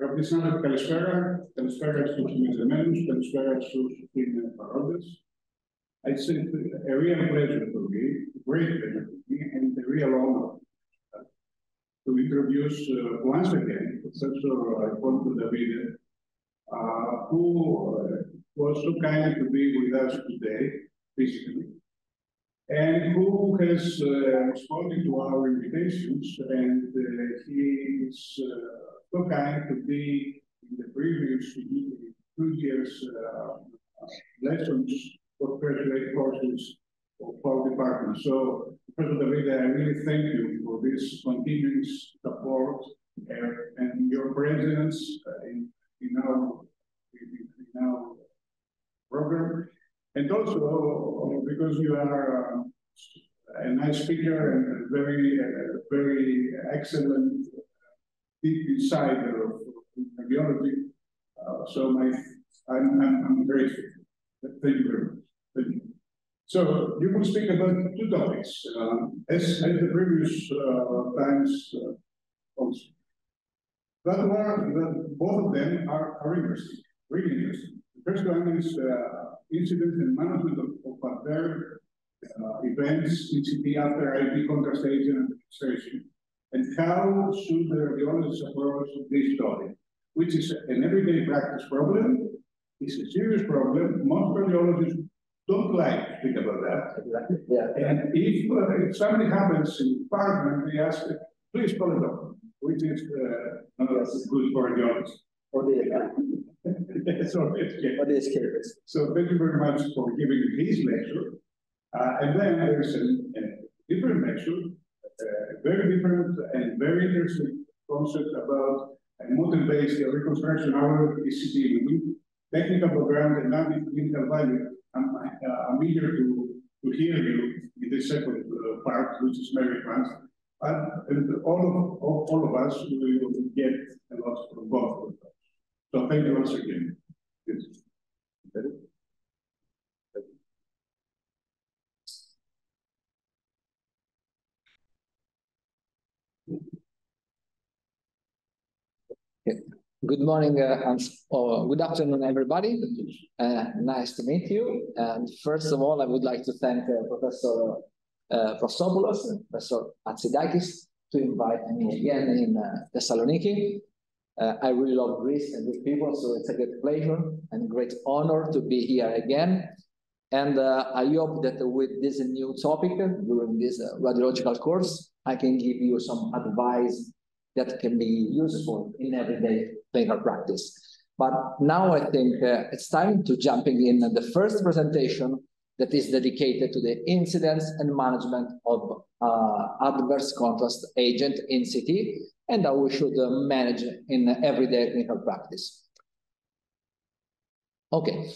Αγαπητοί συνάδελφοι, καλησπέρα. Καλησπέρα στους μεζεμένους, καλησπέρα στους παρόντες. It's a real pleasure for me, a great pleasure for me, and a real honor to introduce uh, once again Professor Alfonso Davide, uh, who uh, was so kind to be with us today, physically, and who has uh, responded to our invitations, and uh, he is uh, so kind to be in the previous two years uh, lessons for graduate courses of our department. So, Professor David, I really thank you for this continuous support uh, and your presence uh, in, in, our, in, our program. And also uh, because you are uh, a nice speaker and very, uh, very excellent deep inside of cardiology. Uh, so my, I'm, I'm, I'm grateful. Thank you very much. Thank you. So you will speak about two topics, um, as, as the previous uh, times uh, also. But are, both of them are, are interesting, really interesting. The first one is uh, incident and management of, of other uh, events, ECT after IV contrast agent administration and how should the radiologist approach this topic, which is an everyday practice problem, it's a serious problem. Most radiologists don't like to speak about that. Yeah. And if, uh, if something happens in the department, they ask, please call a doctor, which is uh, not yes. good for radiologists. Or the so. Or So thank you very much for giving his lecture. Uh, and then there's a, a different lecture very different and very interesting concept about a model-based reconstruction of ECT with technical background and non-clinical value. I'm, uh, I'm eager to, to hear you in the second uh, part, which is very advanced. And all of, all, all of us will get a lot from both of us. So thank you once again. Yes. Good morning uh, and uh, good afternoon, everybody. Uh, nice to meet you. And first of all, I would like to thank uh, Professor uh, Prassopoulos, Professor Hatzidakis, to invite me again in uh, Thessaloniki. Uh, I really love Greece and Greek people, so it's a great pleasure and great honor to be here again. And I hope that with this new topic during this radiological course, I can give you some advice that can be useful in everyday clinical practice. But now I think uh, it's time to jumping in the first presentation that is dedicated to the incidence and management of uh, adverse contrast agent in CT and how we should uh, manage in everyday clinical practice. Okay,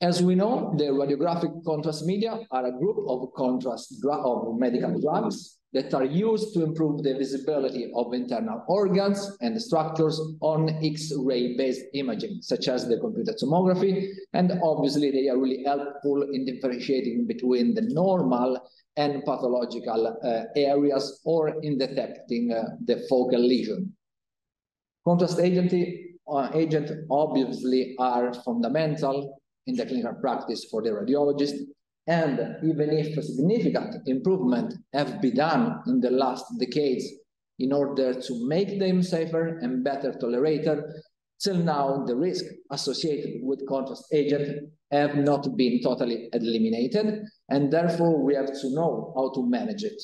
as we know, the radiographic contrast media are a group of contrast of medical drugs that are used to improve the visibility of internal organs and structures on X-ray based imaging, such as the computed tomography. And obviously they are really helpful in differentiating between the normal and pathological uh, areas or in detecting uh, the focal lesion. Contrast agent, uh, agent obviously are fundamental in the clinical practice for the radiologist and even if significant improvement have been done in the last decades in order to make them safer and better tolerated, till now the risk associated with contrast agent have not been totally eliminated, and therefore we have to know how to manage it.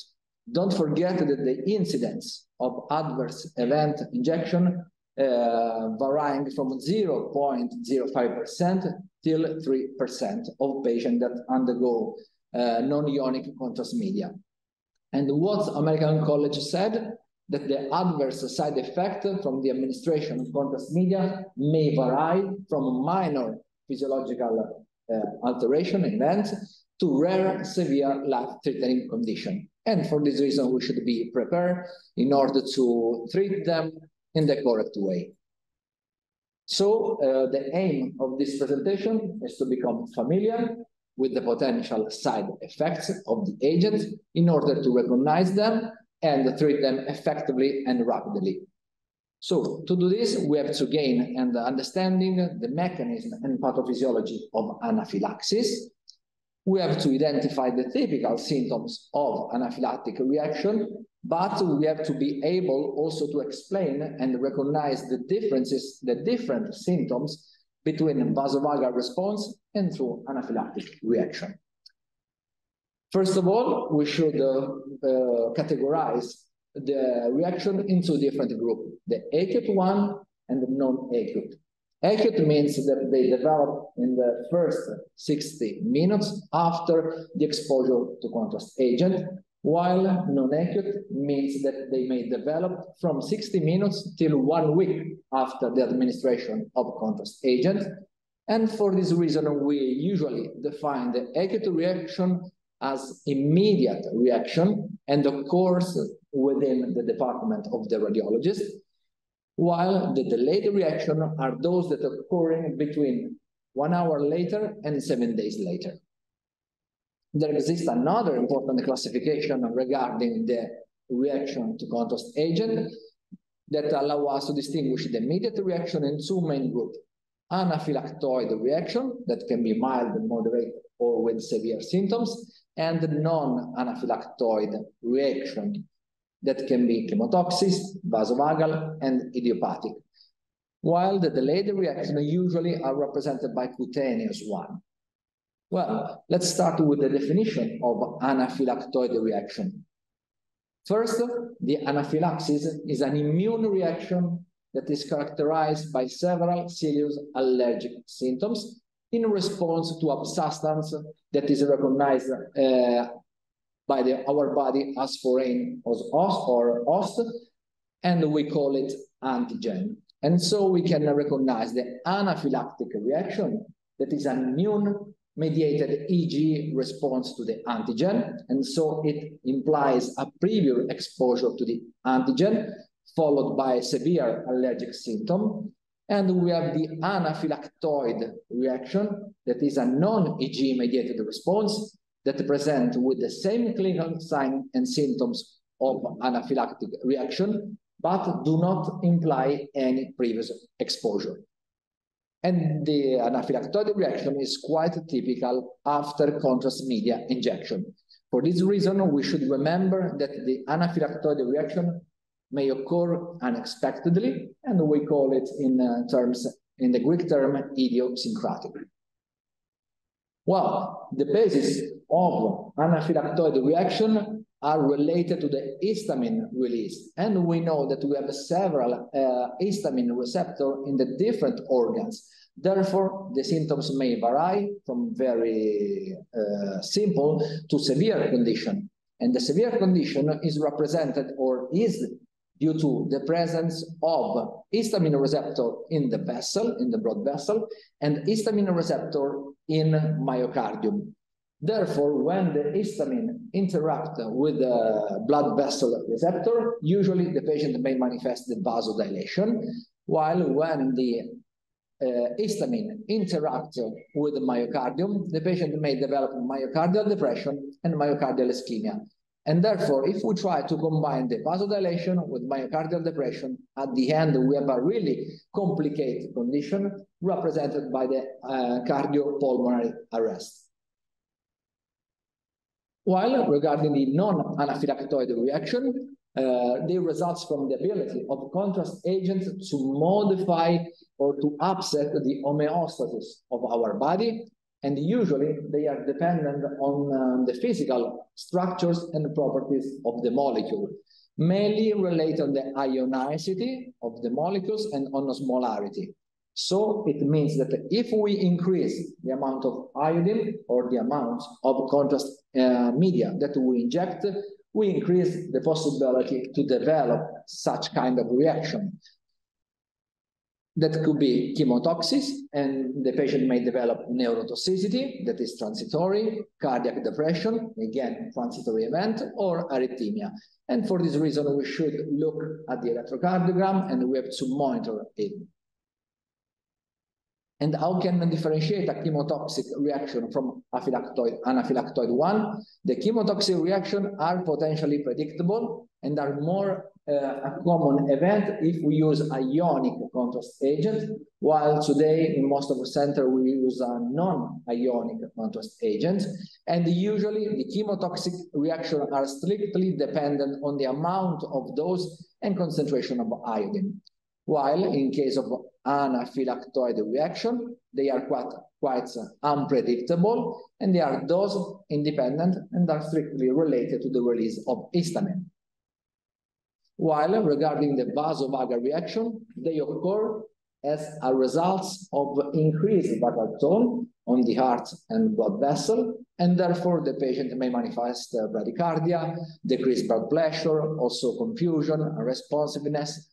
Don't forget that the incidence of adverse event injection uh, varying from 0.05% till 3% of patients that undergo uh, non-ionic contrast media. And what American College said, that the adverse side effect from the administration of contrast media may vary from minor physiological uh, alteration events to rare severe life-threatening condition. And for this reason, we should be prepared in order to treat them in the correct way. So uh, the aim of this presentation is to become familiar with the potential side effects of the agent in order to recognize them and treat them effectively and rapidly. So to do this, we have to gain and understanding the mechanism and pathophysiology of anaphylaxis. We have to identify the typical symptoms of anaphylactic reaction, but we have to be able also to explain and recognize the differences, the different symptoms between vasovagal response and through anaphylactic reaction. First of all, we should uh, uh, categorize the reaction into different groups, the acute one and the non-acute. Acute means that they develop in the first 60 minutes after the exposure to contrast agent, while non-acute means that they may develop from 60 minutes till one week after the administration of contrast agent. And for this reason, we usually define the acute reaction as immediate reaction and occurs within the department of the radiologist, while the delayed reaction are those that are occurring between one hour later and seven days later. There exists another important classification regarding the reaction to contrast agent that allow us to distinguish the immediate reaction in two main groups. Anaphylactoid reaction that can be mild, moderate, or with severe symptoms, and non-anaphylactoid reaction that can be chemotoxic, vasovagal, and idiopathic, while the delayed reaction usually are represented by cutaneous one. Well, let's start with the definition of anaphylactoid reaction. First, the anaphylaxis is an immune reaction that is characterized by several serious allergic symptoms in response to a substance that is recognized uh, by the, our body as foreign host or host, and we call it antigen. And so we can recognize the anaphylactic reaction that is an immune mediated IgE response to the antigen. And so it implies a previous exposure to the antigen, followed by severe allergic symptom. And we have the anaphylactoid reaction that is a non-IgE mediated response that present with the same clinical sign and symptoms of anaphylactic reaction, but do not imply any previous exposure. And the anaphylactoid reaction is quite typical after contrast media injection. For this reason, we should remember that the anaphylactoid reaction may occur unexpectedly, and we call it in uh, terms, in the Greek term, idiosyncratic. Well, the basis of anaphylactoid reaction are related to the histamine release. And we know that we have several uh, histamine receptor in the different organs. Therefore, the symptoms may vary from very uh, simple to severe condition. And the severe condition is represented or is due to the presence of histamine receptor in the vessel, in the blood vessel, and histamine receptor in myocardium. Therefore, when the histamine interact with the blood vessel receptor, usually the patient may manifest the vasodilation, while when the uh, histamine interact with the myocardium, the patient may develop myocardial depression and myocardial ischemia. And therefore, if we try to combine the vasodilation with myocardial depression, at the end we have a really complicated condition represented by the uh, cardiopulmonary arrest. While regarding the non-anaphylactoid reaction, uh, they results from the ability of contrast agents to modify or to upset the homeostasis of our body. And usually they are dependent on um, the physical structures and properties of the molecule, mainly related on the ionicity of the molecules and on osmolarity. So it means that if we increase the amount of iodine or the amount of contrast uh, media that we inject, we increase the possibility to develop such kind of reaction. That could be chemotoxic, and the patient may develop neurotoxicity, that is transitory, cardiac depression, again, transitory event, or arrhythmia. And for this reason, we should look at the electrocardiogram and we have to monitor it. And how can we differentiate a chemotoxic reaction from anaphylactoid, anaphylactoid one? The chemotoxic reactions are potentially predictable and are more uh, a common event if we use ionic contrast agent, while today in most of the center we use a non-ionic contrast agent. And usually the chemotoxic reactions are strictly dependent on the amount of dose and concentration of iodine. While in case of anaphylactoid reaction, they are quite, quite unpredictable and they are dose independent and are strictly related to the release of histamine. While regarding the vasovagal reaction, they occur as a result of increased vagal tone on the heart and blood vessel, and therefore the patient may manifest bradycardia, decreased blood pressure, also confusion, unresponsiveness,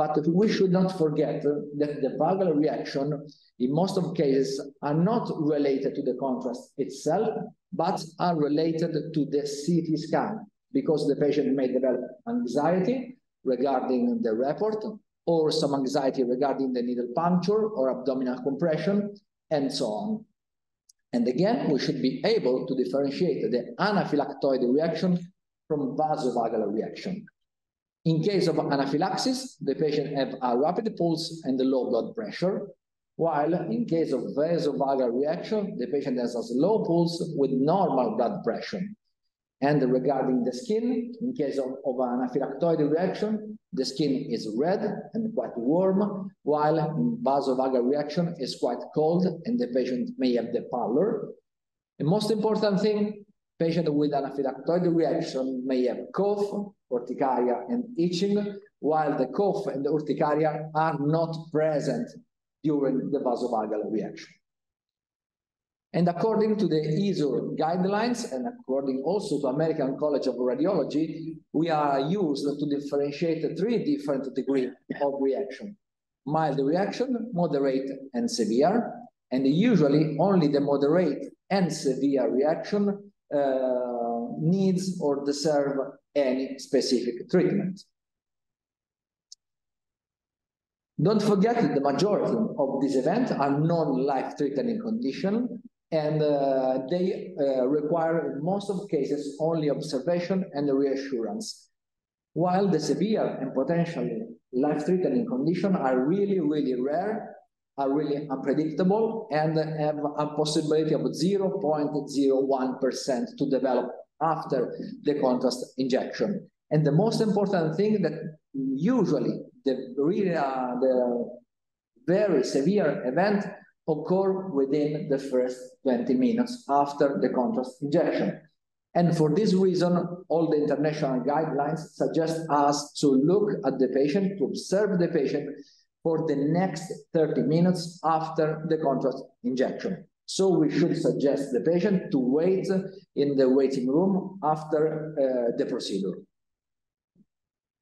but we should not forget that the vagal reaction in most of cases are not related to the contrast itself, but are related to the CT scan because the patient may develop anxiety regarding the report or some anxiety regarding the needle puncture or abdominal compression and so on. And again, we should be able to differentiate the anaphylactoid reaction from vasovagal reaction. In case of anaphylaxis, the patient have a rapid pulse and a low blood pressure, while in case of vasovagal reaction, the patient has a slow pulse with normal blood pressure. And regarding the skin, in case of, of an anaphylactoid reaction, the skin is red and quite warm, while vasovagal reaction is quite cold and the patient may have the pallor. The most important thing, patient with anaphylactoid reaction may have cough, urticaria, and itching, while the cough and the urticaria are not present during the vasovagal reaction. And according to the ESUR guidelines, and according also to American College of Radiology, we are used to differentiate three different degrees of reaction. Mild reaction, moderate, and severe. And usually only the moderate and severe reaction uh, needs or deserve any specific treatment. Don't forget that the majority of these events are non-life-threatening condition and uh, they uh, require in most of cases only observation and reassurance. While the severe and potentially life-threatening condition are really, really rare, are really unpredictable, and have a possibility of 0.01% to develop after the contrast injection. And the most important thing that usually the, really, uh, the very severe event occur within the first 20 minutes after the contrast injection. And for this reason, all the international guidelines suggest us to look at the patient, to observe the patient for the next 30 minutes after the contrast injection. So we should suggest the patient to wait in the waiting room after uh, the procedure.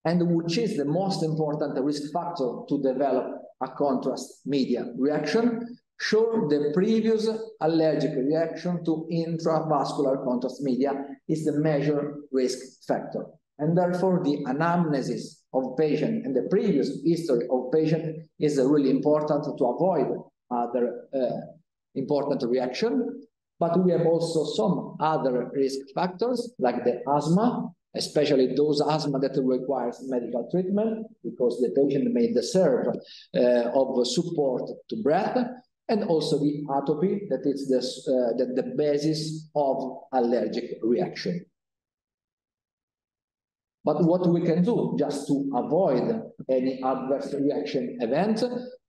And which is the most important risk factor to develop a contrast media reaction? Sure, the previous allergic reaction to intravascular contrast media is the major risk factor. And therefore, the anamnesis of patient and the previous history of patient is really important to avoid other uh, important reaction. But we have also some other risk factors like the asthma, especially those asthma that requires medical treatment because the patient may deserve uh, of support to breath and also the atopy that is the, uh, the, the basis of allergic reaction. But what we can do just to avoid any adverse reaction event,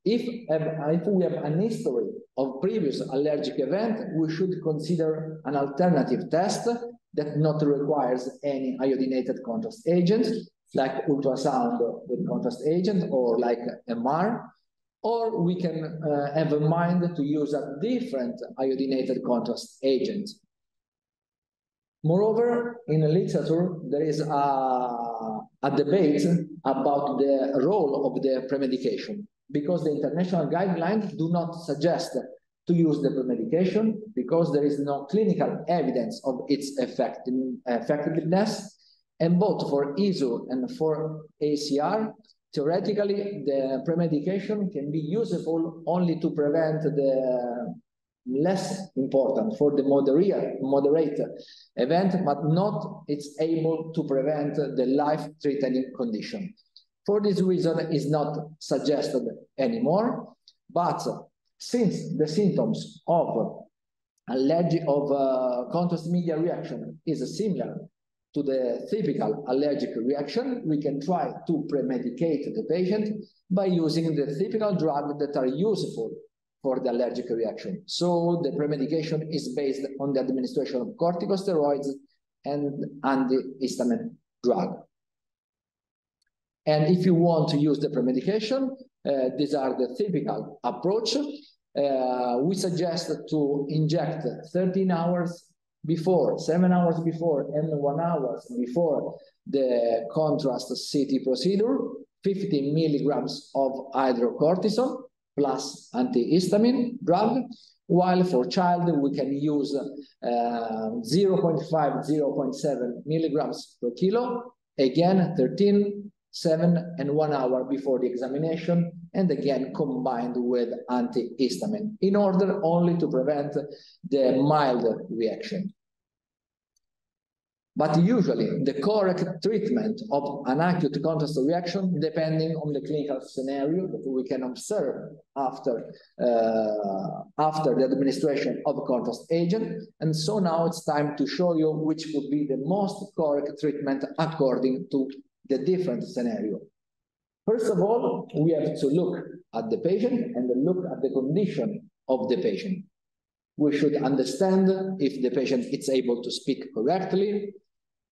if, if we have an history of previous allergic event, we should consider an alternative test that not requires any iodinated contrast agent, like ultrasound with contrast agent or like MR, or we can uh, have in mind to use a different iodinated contrast agent. Moreover, in the literature, there is a, a debate about the role of the premedication because the international guidelines do not suggest to use the premedication because there is no clinical evidence of its effectiveness. And both for ESUR and for ACR, theoretically, the premedication can be useful only to prevent the less important for the moderate, moderate event, but not it's able to prevent the life-threatening condition. For this reason, is not suggested anymore, but since the symptoms of allergic of uh, contrast media reaction is similar to the typical allergic reaction, we can try to premedicate the patient by using the typical drugs that are useful for the allergic reaction. So the premedication is based on the administration of corticosteroids and antihistamine drug. And if you want to use the premedication, uh, these are the typical approach. Uh, we suggest to inject 13 hours before, seven hours before, and one hour before the contrast CT procedure, 50 milligrams of hydrocortisone plus antihistamine drug, while for child we can use uh, 0.5, 0.7 milligrams per kilo, again 13 seven and one hour before the examination, and again combined with antihistamine in order only to prevent the mild reaction. But usually the correct treatment of an acute contrast reaction depending on the clinical scenario that we can observe after, uh, after the administration of a contrast agent. And so now it's time to show you which would be the most correct treatment according to the different scenario. First of all, we have to look at the patient and look at the condition of the patient. We should understand if the patient is able to speak correctly,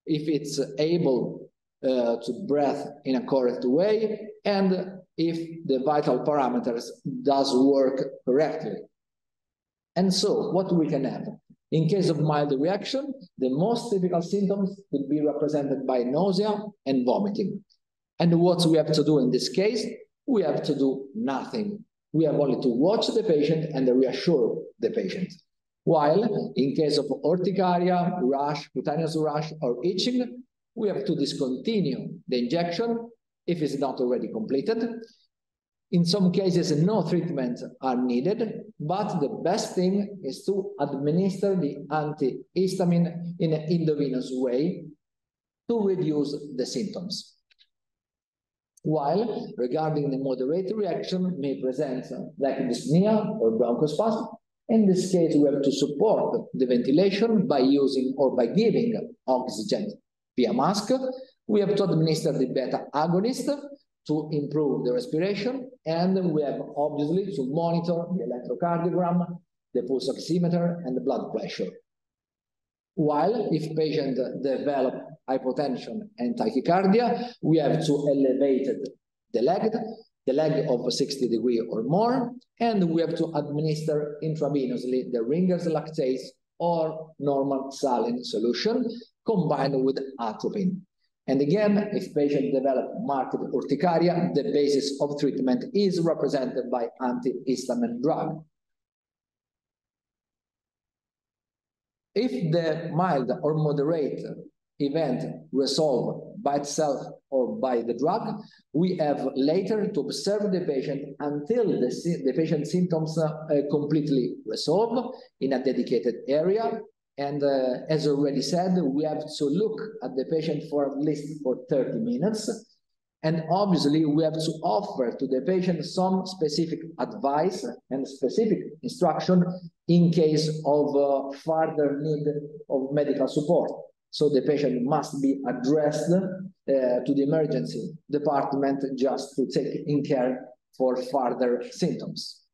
if it's able uh, to breathe in a correct way, and if the vital parameters does work correctly. And so what we can have? In case of mild reaction, the most typical symptoms could be represented by nausea and vomiting. And what we have to do in this case, we have to do nothing. We have only to watch the patient and reassure the patient. While in case of urticaria, rash, cutaneous rash, or itching, we have to discontinue the injection if it's not already completed in some cases, no treatment are needed, but the best thing is to administer the antihistamine in an intravenous way to reduce the symptoms. While regarding the moderate reaction may present like dyspnea or bronchospasm, in this case, we have to support the ventilation by using or by giving oxygen via mask. We have to administer the beta agonist to improve the respiration. And we have obviously to monitor the electrocardiogram, the pulse oximeter, and the blood pressure. While if patient develop hypotension and tachycardia, we have to elevate the leg, the leg of 60 degree or more, and we have to administer intravenously the Ringer's lactate or normal saline solution combined with atropine. And again, if patient develop marked urticaria, the basis of treatment is represented by antihistamine drug. If the mild or moderate event resolve by itself or by the drug, we have later to observe the patient until the, the patient symptoms uh, completely resolve in a dedicated area and uh, as already said, we have to look at the patient for at least for 30 minutes. And obviously, we have to offer to the patient some specific advice and specific instruction in case of uh, further need of medical support. So the patient must be addressed uh, to the emergency department just to take in care for further symptoms.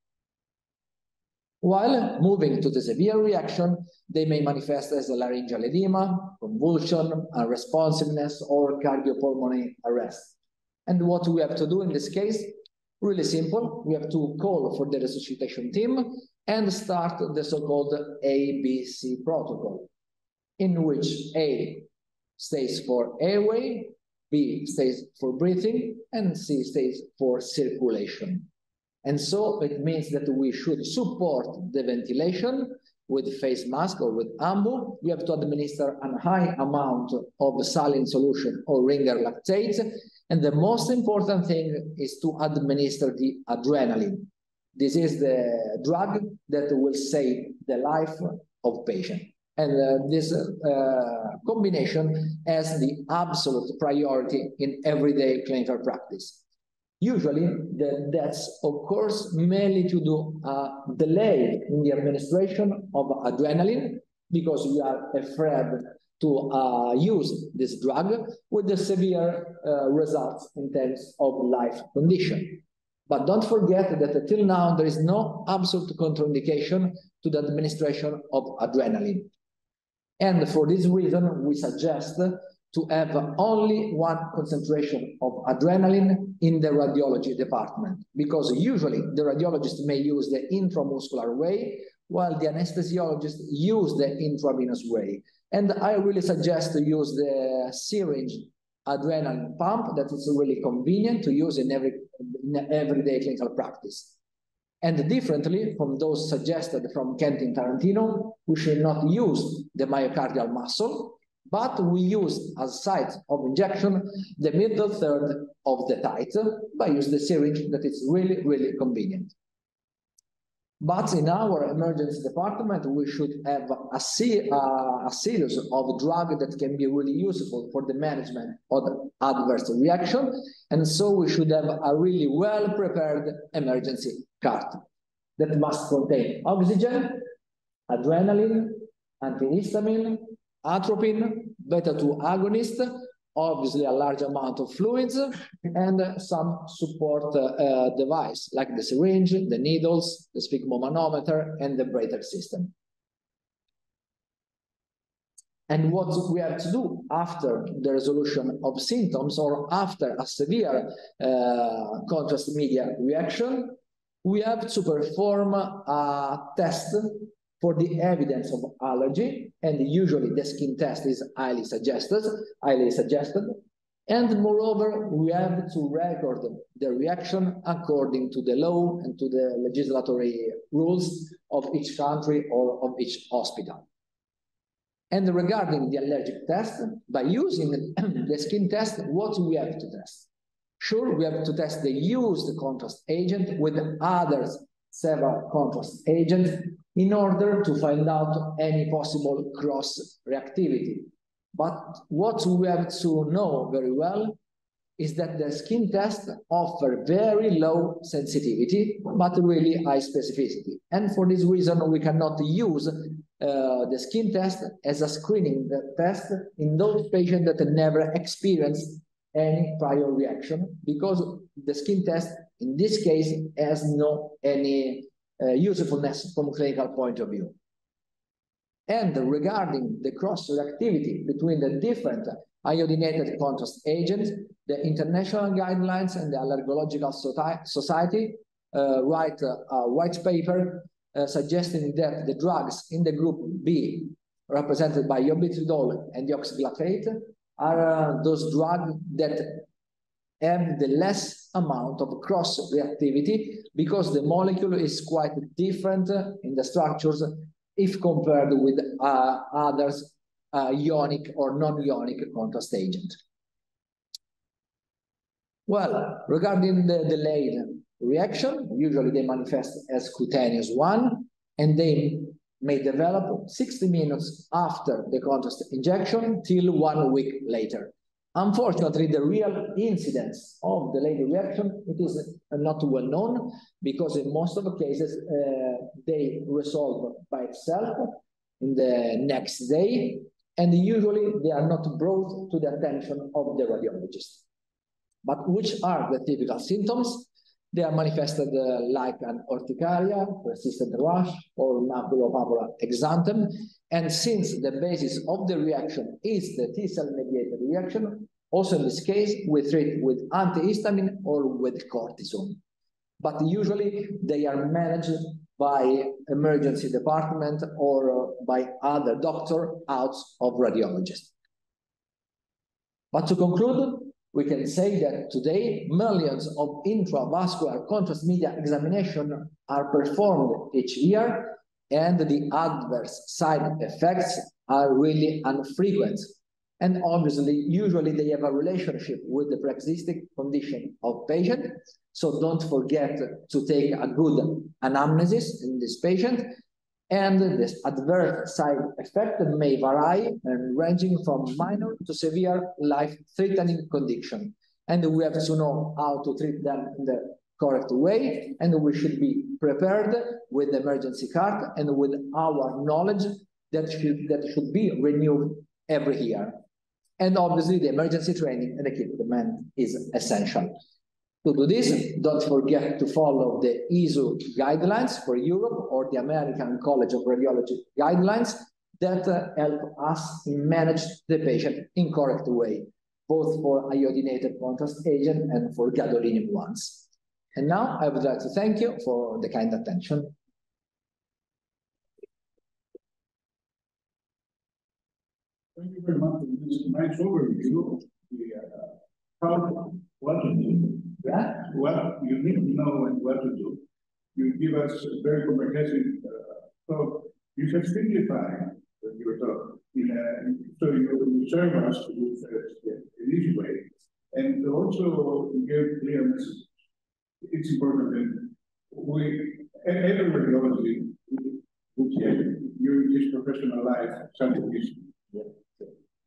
While moving to the severe reaction, they may manifest as a laryngeal edema, convulsion, unresponsiveness, or cardiopulmonary arrest. And what we have to do in this case, really simple. We have to call for the resuscitation team and start the so-called ABC protocol, in which A stays for airway, B stays for breathing, and C stays for circulation. And so it means that we should support the ventilation with face mask or with ambu. We have to administer a high amount of saline solution or ringer lactate. And the most important thing is to administer the adrenaline. This is the drug that will save the life of patient. And uh, this uh, combination has the absolute priority in everyday clinical practice. Usually, the deaths occurs mainly to do a delay in the administration of adrenaline because we are afraid to uh, use this drug with the severe uh, results in terms of life condition. But don't forget that until now, there is no absolute contraindication to the administration of adrenaline. And for this reason, we suggest to have only one concentration of adrenaline in the radiology department, because usually the radiologist may use the intramuscular way, while the anesthesiologist use the intravenous way. And I really suggest to use the syringe adrenaline pump that is really convenient to use in every in everyday clinical practice. And differently from those suggested from Quentin Tarantino, we should not use the myocardial muscle, but we use as site of injection the middle third of the tite by use the syringe that is really, really convenient. But in our emergency department, we should have a, a series of drugs that can be really useful for the management of adverse reaction. And so we should have a really well-prepared emergency cart that must contain oxygen, adrenaline, antihistamine, atropine, beta-2 agonist, obviously a large amount of fluids and some support uh, device like the syringe, the needles, the sphygmomanometer, and the breather system. And what we have to do after the resolution of symptoms or after a severe uh, contrast media reaction, we have to perform a test for the evidence of allergy, and usually the skin test is highly suggested, highly suggested. And moreover, we have to record the reaction according to the law and to the legislatory rules of each country or of each hospital. And regarding the allergic test, by using the skin test, what we have to test? Sure, we have to test the used contrast agent with others several contrast agents in order to find out any possible cross reactivity. But what we have to know very well is that the skin test offer very low sensitivity, but really high specificity. And for this reason, we cannot use uh, the skin test as a screening test in those patients that never experienced any prior reaction because the skin test in this case has no any usefulness from clinical point of view. And regarding the cross-reactivity between the different iodinated contrast agents, the international guidelines and the Allergological Society uh, write a, a white paper uh, suggesting that the drugs in the group B, represented by iobitridol and ioxaglate, are uh, those drugs that have the less amount of cross reactivity because the molecule is quite different in the structures if compared with uh, others uh, ionic or non-ionic contrast agent. Well, regarding the delayed reaction, usually they manifest as cutaneous one, and they may develop 60 minutes after the contrast injection till one week later. Unfortunately, the real incidence of delayed reaction, it is not well known because in most of the cases, uh, they resolve by itself in the next day, and usually they are not brought to the attention of the radiologist. But which are the typical symptoms? They are manifested uh, like an urticaria, persistent rash, or maculopapular exanthem. And since the basis of the reaction is the T-cell mediated reaction, also in this case, we treat with antihistamine or with cortisone. But usually they are managed by emergency department or uh, by other doctor out of radiologist. But to conclude, we can say that today millions of intravascular contrast media examination are performed each year and the adverse side effects are really unfrequent. And obviously, usually they have a relationship with the pre-existing condition of patient. So don't forget to take a good anamnesis in this patient. And this adverse side effect may vary and ranging from minor to severe life-threatening condition. And we have to know how to treat them in the correct way. And we should be prepared with the emergency card and with our knowledge that should, that should be renewed every year. And obviously the emergency training and equipment is essential. To do this, don't forget to follow the EASU guidelines for Europe or the American College of Radiology guidelines that uh, help us manage the patient in correct way, both for iodinated contrast agent and for gadolinium ones. And now I would like to thank you for the kind attention. Thank you very much for this nice overview. The, uh, how, what to do. Yeah. What you need to know and what to do. You give us a very comprehensive uh, talk. You can simplify your talk in a, so you serve us with uh, an easy way. And also give clear messages. It's important that we, every radiology, which during this professional life, something is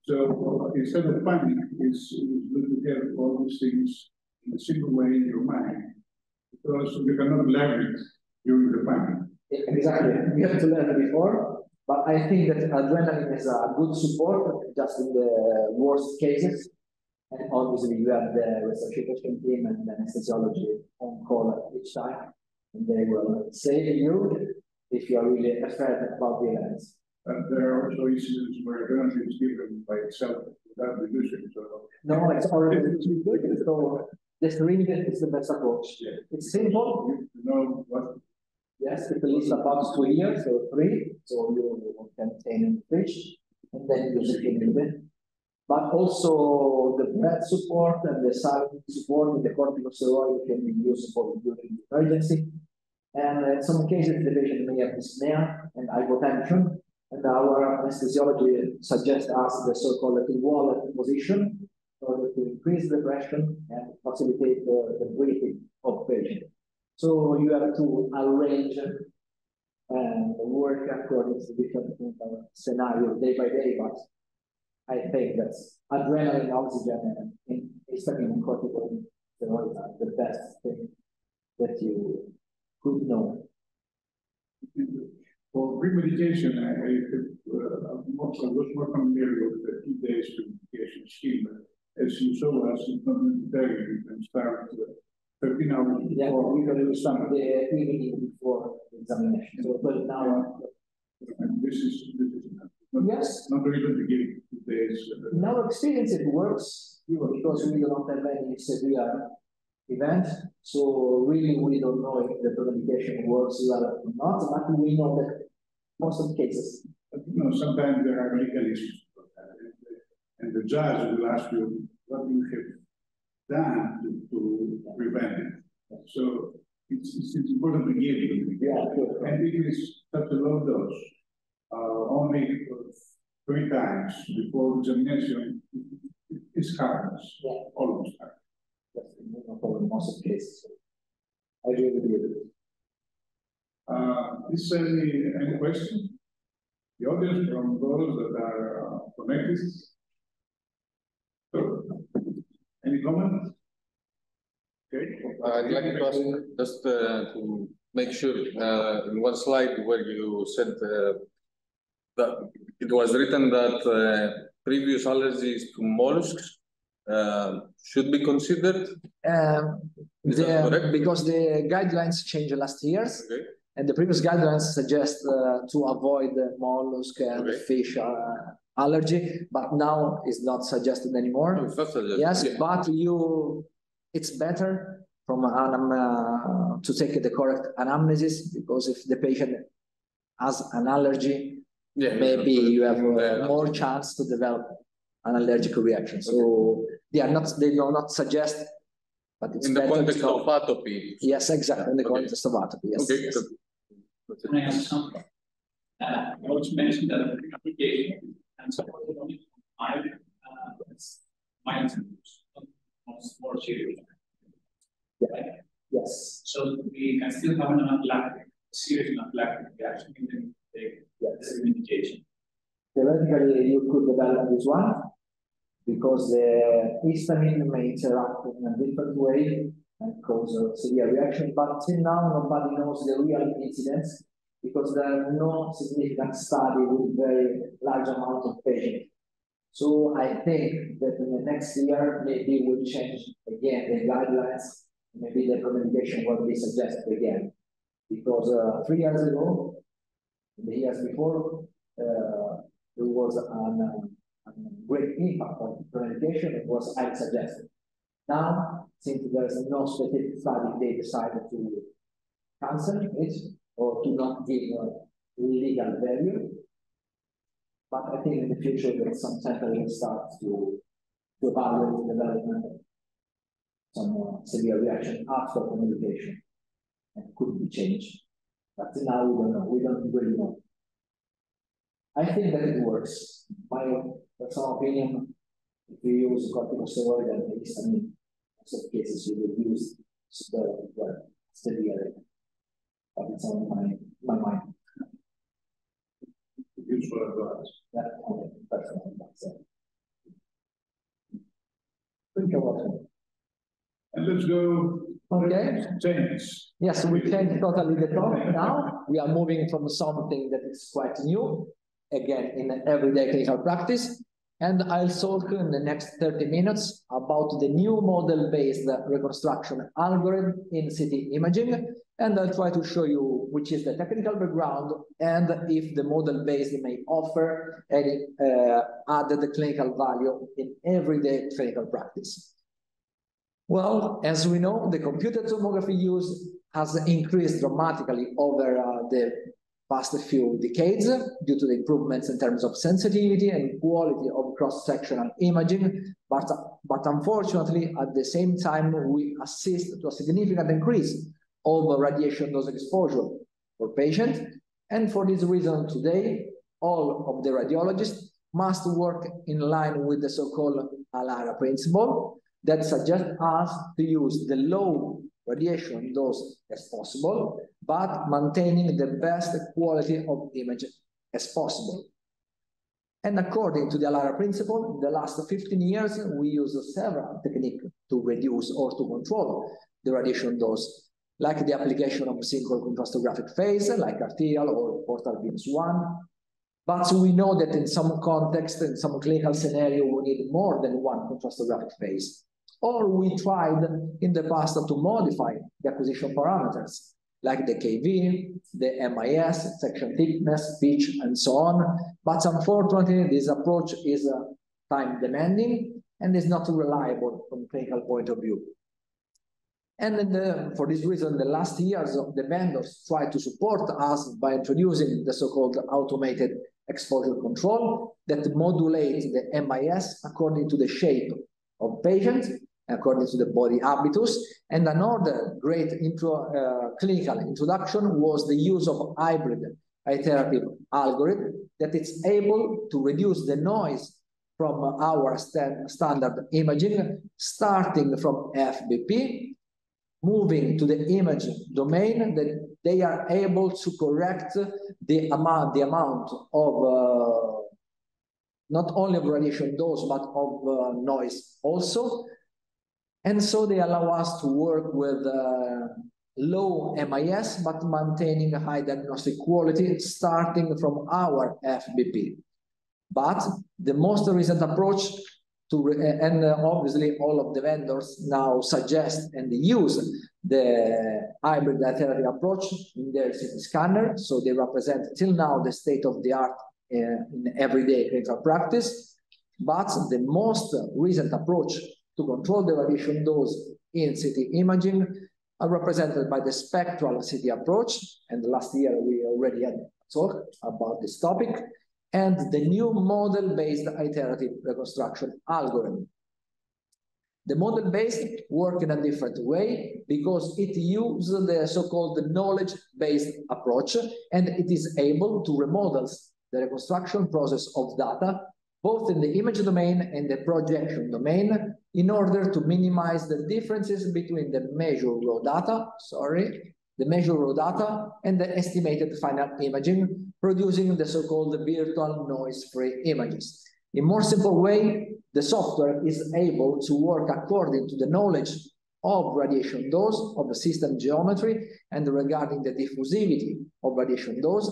so instead of panic, it's, it's good to get all these things in a simple way in your mind, because you cannot learn it during the panic. Exactly, we have to learn it before, but I think that adrenaline is a good support just in the worst cases. And obviously you have the resuscitation team and the anesthesiology on call each time, and they will save you if you are really afraid about the events. And there are also incidents where adrenaline is given by itself without reducing, so. No, it's already good, so this syringe is the best approach. Yeah. It's simple, You know what, yes, the police about two years or three, so you can obtain in the and then use it in the bed. But also the breath support and the silent support with the corticosteroid can be used for during emergency. And in some cases, the patient may have dyspnea and hypotension, and our anesthesiology suggests us the so-called wallet position in order to increase the pressure and facilitate the, the breathing of patient. So you have to arrange and work according to different scenarios day by day, but I think that adrenaline, oxygen, and histamine corticosteroids are uh, the best thing that you could know. For premedication, I, I, uh, I was more familiar with the two days premedication scheme. As you saw us in complementary, you can start uh, thirteen hours Yeah, before. we will start the evening before examination. So, but now, And this is, this is not, yes, not really the beginning, two days. uh, in our experience, it works because we don't have any severe event. So really, we don't know if the communication works well or not, but we know that most of the cases. But, you know, sometimes there are legal issues. and the- judge will ask you, what you have done to, to prevent it. So it's, it's it's important to give it. Yeah, sure. And it is such a low dose, uh, only three times before examination, it's harmless, Yeah. almost harmless. That's in most of the cases. I agree with you. Uh, is there any, any question? The audience from those that are uh, connected? So, any comments? Okay. I'd like to ask just uh, to make sure, uh, in one slide where you said uh, that it was written that uh, previous allergies to mollusks uh, should be considered. Um, the- correct? because the guidelines changed last years, Okay, and the previous guidelines suggest uh, to avoid the mollusk and Okay. fish uh, allergy, but now it's not suggested anymore. No, not suggested. Yes, Yeah. but you, it's better from an, uh, to take the correct anamnesis, because if the patient has an allergy, Yeah, maybe you have uh, more chance to develop an allergic reaction. So they are not, they do not suggest, but it's In the context of atopy. Yes, exactly, in the Okay. context of atopy, yes. Okay, yes to have uh, I mentioned that a application and only five uh, more serious. Yeah. Yes. So we can still have an anaphylactic, serious anaphylactic yes. this indication. Theoretically, you could develop this one because the histamine may interact in a different way cause a severe reaction, but till now nobody knows the real incidence because there are no significant study with very large amount of patients. So I think that in the next year, maybe we'll change again the guidelines, maybe the communication will be suggested again. Because uh, three years ago, the years before, uh, there was an, uh, great impact on communication, it was I suggested. Now, since there is no specific study, they decided to cancel it or to not give a legal value. But I think in the future that some center will start to, to evaluate the development of some severe reaction after communication and could be changed. But now we don't know, we don't really know. I think that it works. My personal opinion, if you use corticosteroid and histamine, in some cases you would use the well, severe. But it's on my my mind. Useful advice. That only personal advice. Think about it. And let's go. Okay. Tennis. Yes, we change totally the topic now. We are moving from something that is quite new, again, in everyday clinical practice. And I'll talk in the next 30 minutes about the new model-based reconstruction algorithm in CT imaging. And I'll try to show you which is the technical background and if the model-based may offer any uh, added clinical value in everyday clinical practice. Well, as we know, the computed tomography use has increased dramatically over uh, the past a few decades due to the improvements in terms of sensitivity and quality of cross-sectional imaging. But, but unfortunately, at the same time, we assist to a significant increase of radiation dose exposure for patients. And for this reason, today, all of the radiologists must work in line with the so-called ALARA principle, that suggests us to use the low radiation dose as possible, but maintaining the best quality of image as possible. And according to the ALARA principle, in the last 15 years, we use several techniques to reduce or to control the radiation dose, like the application of single contrastographic phase, like arterial or portal venous one. But we know that in some context, in some clinical scenario, we need more than one contrastographic phase or we tried in the past to modify the acquisition parameters, like the KV, the mAs, section thickness, pitch, and so on. But unfortunately, this approach is uh, time demanding and is not reliable from a clinical point of view. And the, for this reason, the last years of the vendors tried to support us by introducing the so-called automated exposure control that modulates the mAs according to the shape of patients according to the body habitus. And another great intro, uh, clinical introduction was the use of hybrid iterative algorithm that is able to reduce the noise from our st standard imaging, starting from FBP, moving to the image domain that they are able to correct the amount, the amount of uh, not only of radiation dose, but of uh, noise also. And so they allow us to work with uh, low mAs, but maintaining a high diagnostic quality starting from our FBP. But the most recent approach to, and uh, obviously all of the vendors now suggest and use the hybrid therapy approach in their CT scanner. So they represent till now the state of the art uh, in everyday clinical practice. But the most recent approach to control the radiation dose in CT imaging are represented by the spectral CT approach. And last year we already had talk about this topic and the new model-based iterative reconstruction algorithm. The model-based work in a different way because it uses the so-called knowledge-based approach and it is able to remodel the reconstruction process of data both in the image domain and the projection domain in order to minimize the differences between the measured raw data, sorry, the measured raw data, and the estimated final imaging, producing the so-called virtual noise-free images. In more simple way, the software is able to work according to the knowledge of radiation dose of the system geometry and regarding the diffusivity of radiation dose.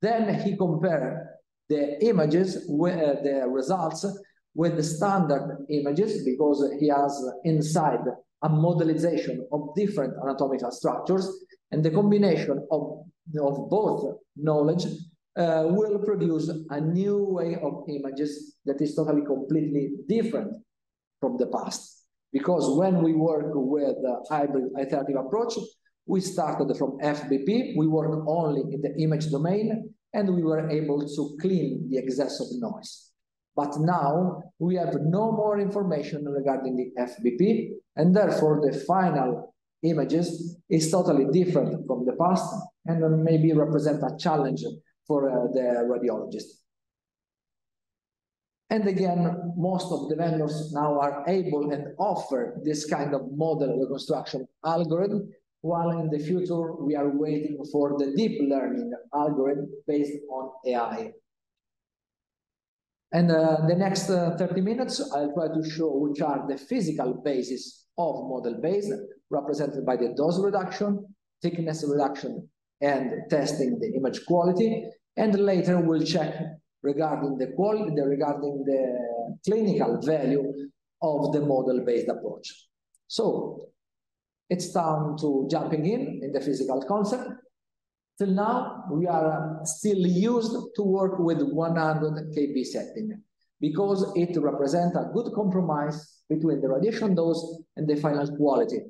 Then he compared the images with uh, the results with the standard images because he has inside a modelization of different anatomical structures and the combination of, of both knowledge uh, will produce a new way of images that is totally completely different from the past. Because when we work with the hybrid iterative approach, we started from FBP, we work only in the image domain, and we were able to clean the excess of noise. But now we have no more information regarding the FBP, and therefore the final images is totally different from the past and maybe represent a challenge for uh, the radiologist. And again, most of the vendors now are able and offer this kind of model reconstruction algorithm, while in the future we are waiting for the deep learning algorithm based on AI. And uh, the next uh, 30 minutes, I'll try to show which are the physical basis of model-based, represented by the dose reduction, thickness reduction, and testing the image quality. And later we'll check regarding the quality, regarding the clinical value of the model-based approach. So it's time to jumping in in the physical concept. Till now, we are uh, still used to work with 100 kV setting because it represents a good compromise between the radiation dose and the final quality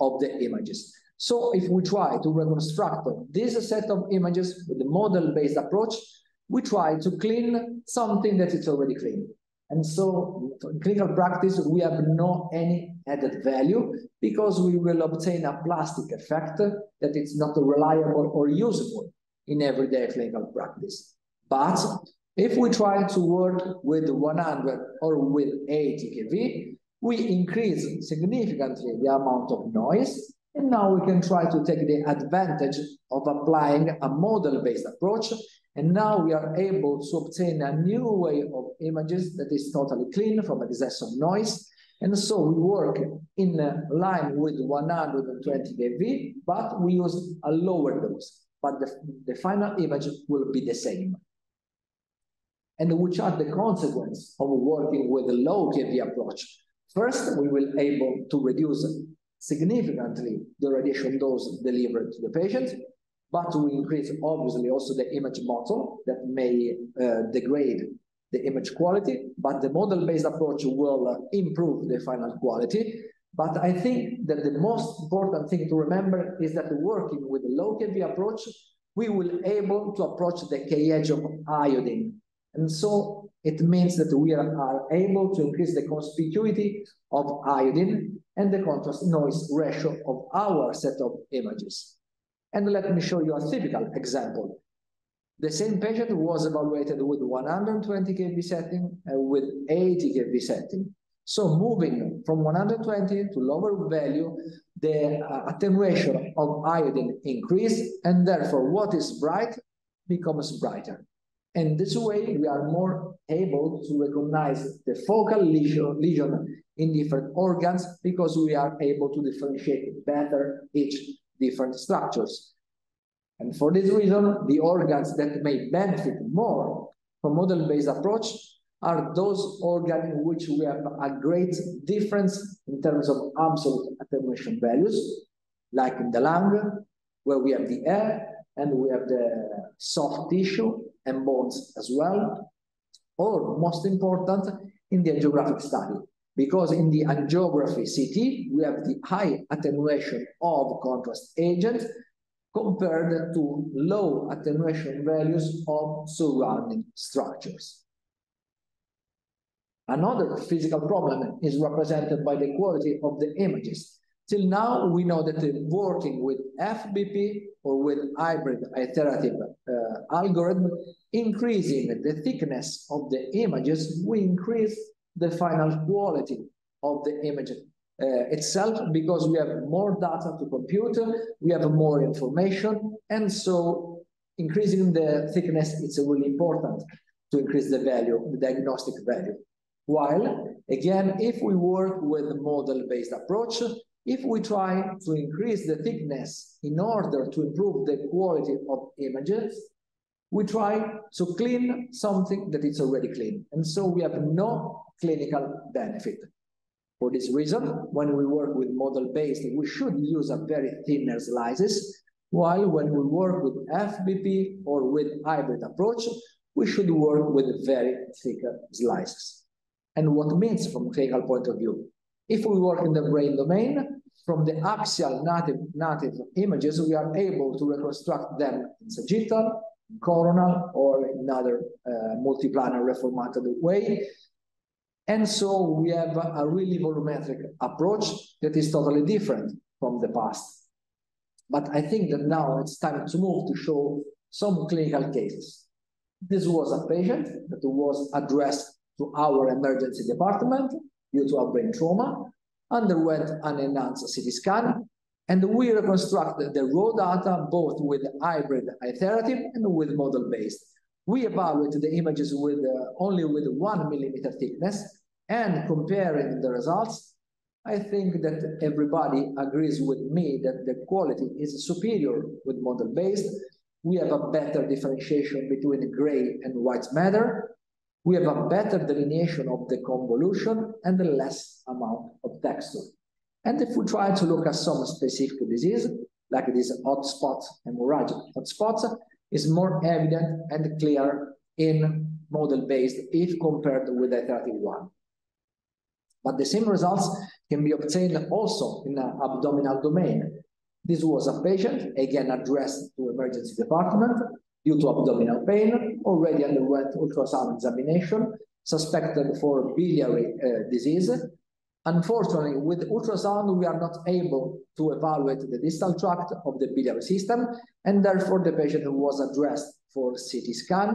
of the images. So if we try to reconstruct this set of images with the model-based approach, we try to clean something that is already clean. And so in clinical practice, we have no any added value because we will obtain a plastic effect that is not reliable or useful in everyday clinical practice. But if we try to work with 100 or with 80 kV, we increase significantly the amount of noise, and now we can try to take the advantage of applying a model-based approach and now we are able to obtain a new way of images that is totally clean from excess of noise. And so we work in line with 120 dB, but we use a lower dose. But the, the final image will be the same. And which are the consequences of working with a low kV approach? First, we will able to reduce significantly the radiation dose delivered to the patient but we increase obviously also the image model that may uh, degrade the image quality, but the model-based approach will uh, improve the final quality. But I think that the most important thing to remember is that working with the low kV approach, we will able to approach the K edge of iodine. And so it means that we are, are able to increase the conspicuity of iodine and the contrast noise ratio of our set of images. And let me show you a typical example. The same patient was evaluated with 120 kV setting and with 80 kV setting. So moving from 120 to lower value, the uh, attenuation of iodine increased, and therefore what is bright becomes brighter. And this way, we are more able to recognize the focal lesion, lesion in different organs because we are able to differentiate better each different structures. And for this reason, the organs that may benefit more from model-based approach are those organs in which we have a great difference in terms of absolute attenuation values, like in the lung, where we have the air and we have the soft tissue and bones as well, or most important, in the angiographic study, because in the angiography CT, we have the high attenuation of contrast agent compared to low attenuation values of surrounding structures. Another physical problem is represented by the quality of the images. Till now, we know that working with FBP or with hybrid iterative uh, algorithm, increasing the thickness of the images, we increase the final quality of the image Uh, itself because we have more data to compute, we have more information, and so increasing the thickness is really important to increase the value, the diagnostic value. While, again, if we work with a model-based approach, if we try to increase the thickness in order to improve the quality of images, we try to clean something that is already clean. And so we have no clinical benefit. For this reason, when we work with model-based, we should use a very thinner slices, while when we work with FBP or with hybrid approach, we should work with very thicker slices. And what means from clinical point of view? If we work in the brain domain, from the axial native, native images, we are able to reconstruct them in sagittal, coronal, or in another uh, multiplanar reformatted way. And so we have a really volumetric approach that is totally different from the past. But I think that now it's time to move to show some clinical cases. This was a patient that was addressed to our emergency department due to a brain trauma, underwent an enhanced CT scan, and we reconstructed the raw data both with hybrid iterative and with model-based. We evaluated the images with uh, only with one millimeter thickness, and comparing the results, I think that everybody agrees with me that the quality is superior with model-based. We have a better differentiation between gray and white matter. We have a better delineation of the convolution and a less amount of texture. And if we try to look at some specific disease, like this hotspot hemorrhagic hotspots, is more evident and clear in model-based if compared with the iterative one. But the same results can be obtained also in the abdominal domain. This was a patient, again addressed to emergency department due to abdominal pain, already underwent ultrasound examination, suspected for biliary uh, disease. Unfortunately, with ultrasound, we are not able to evaluate the distal tract of the biliary system, and therefore the patient was addressed for CT scan.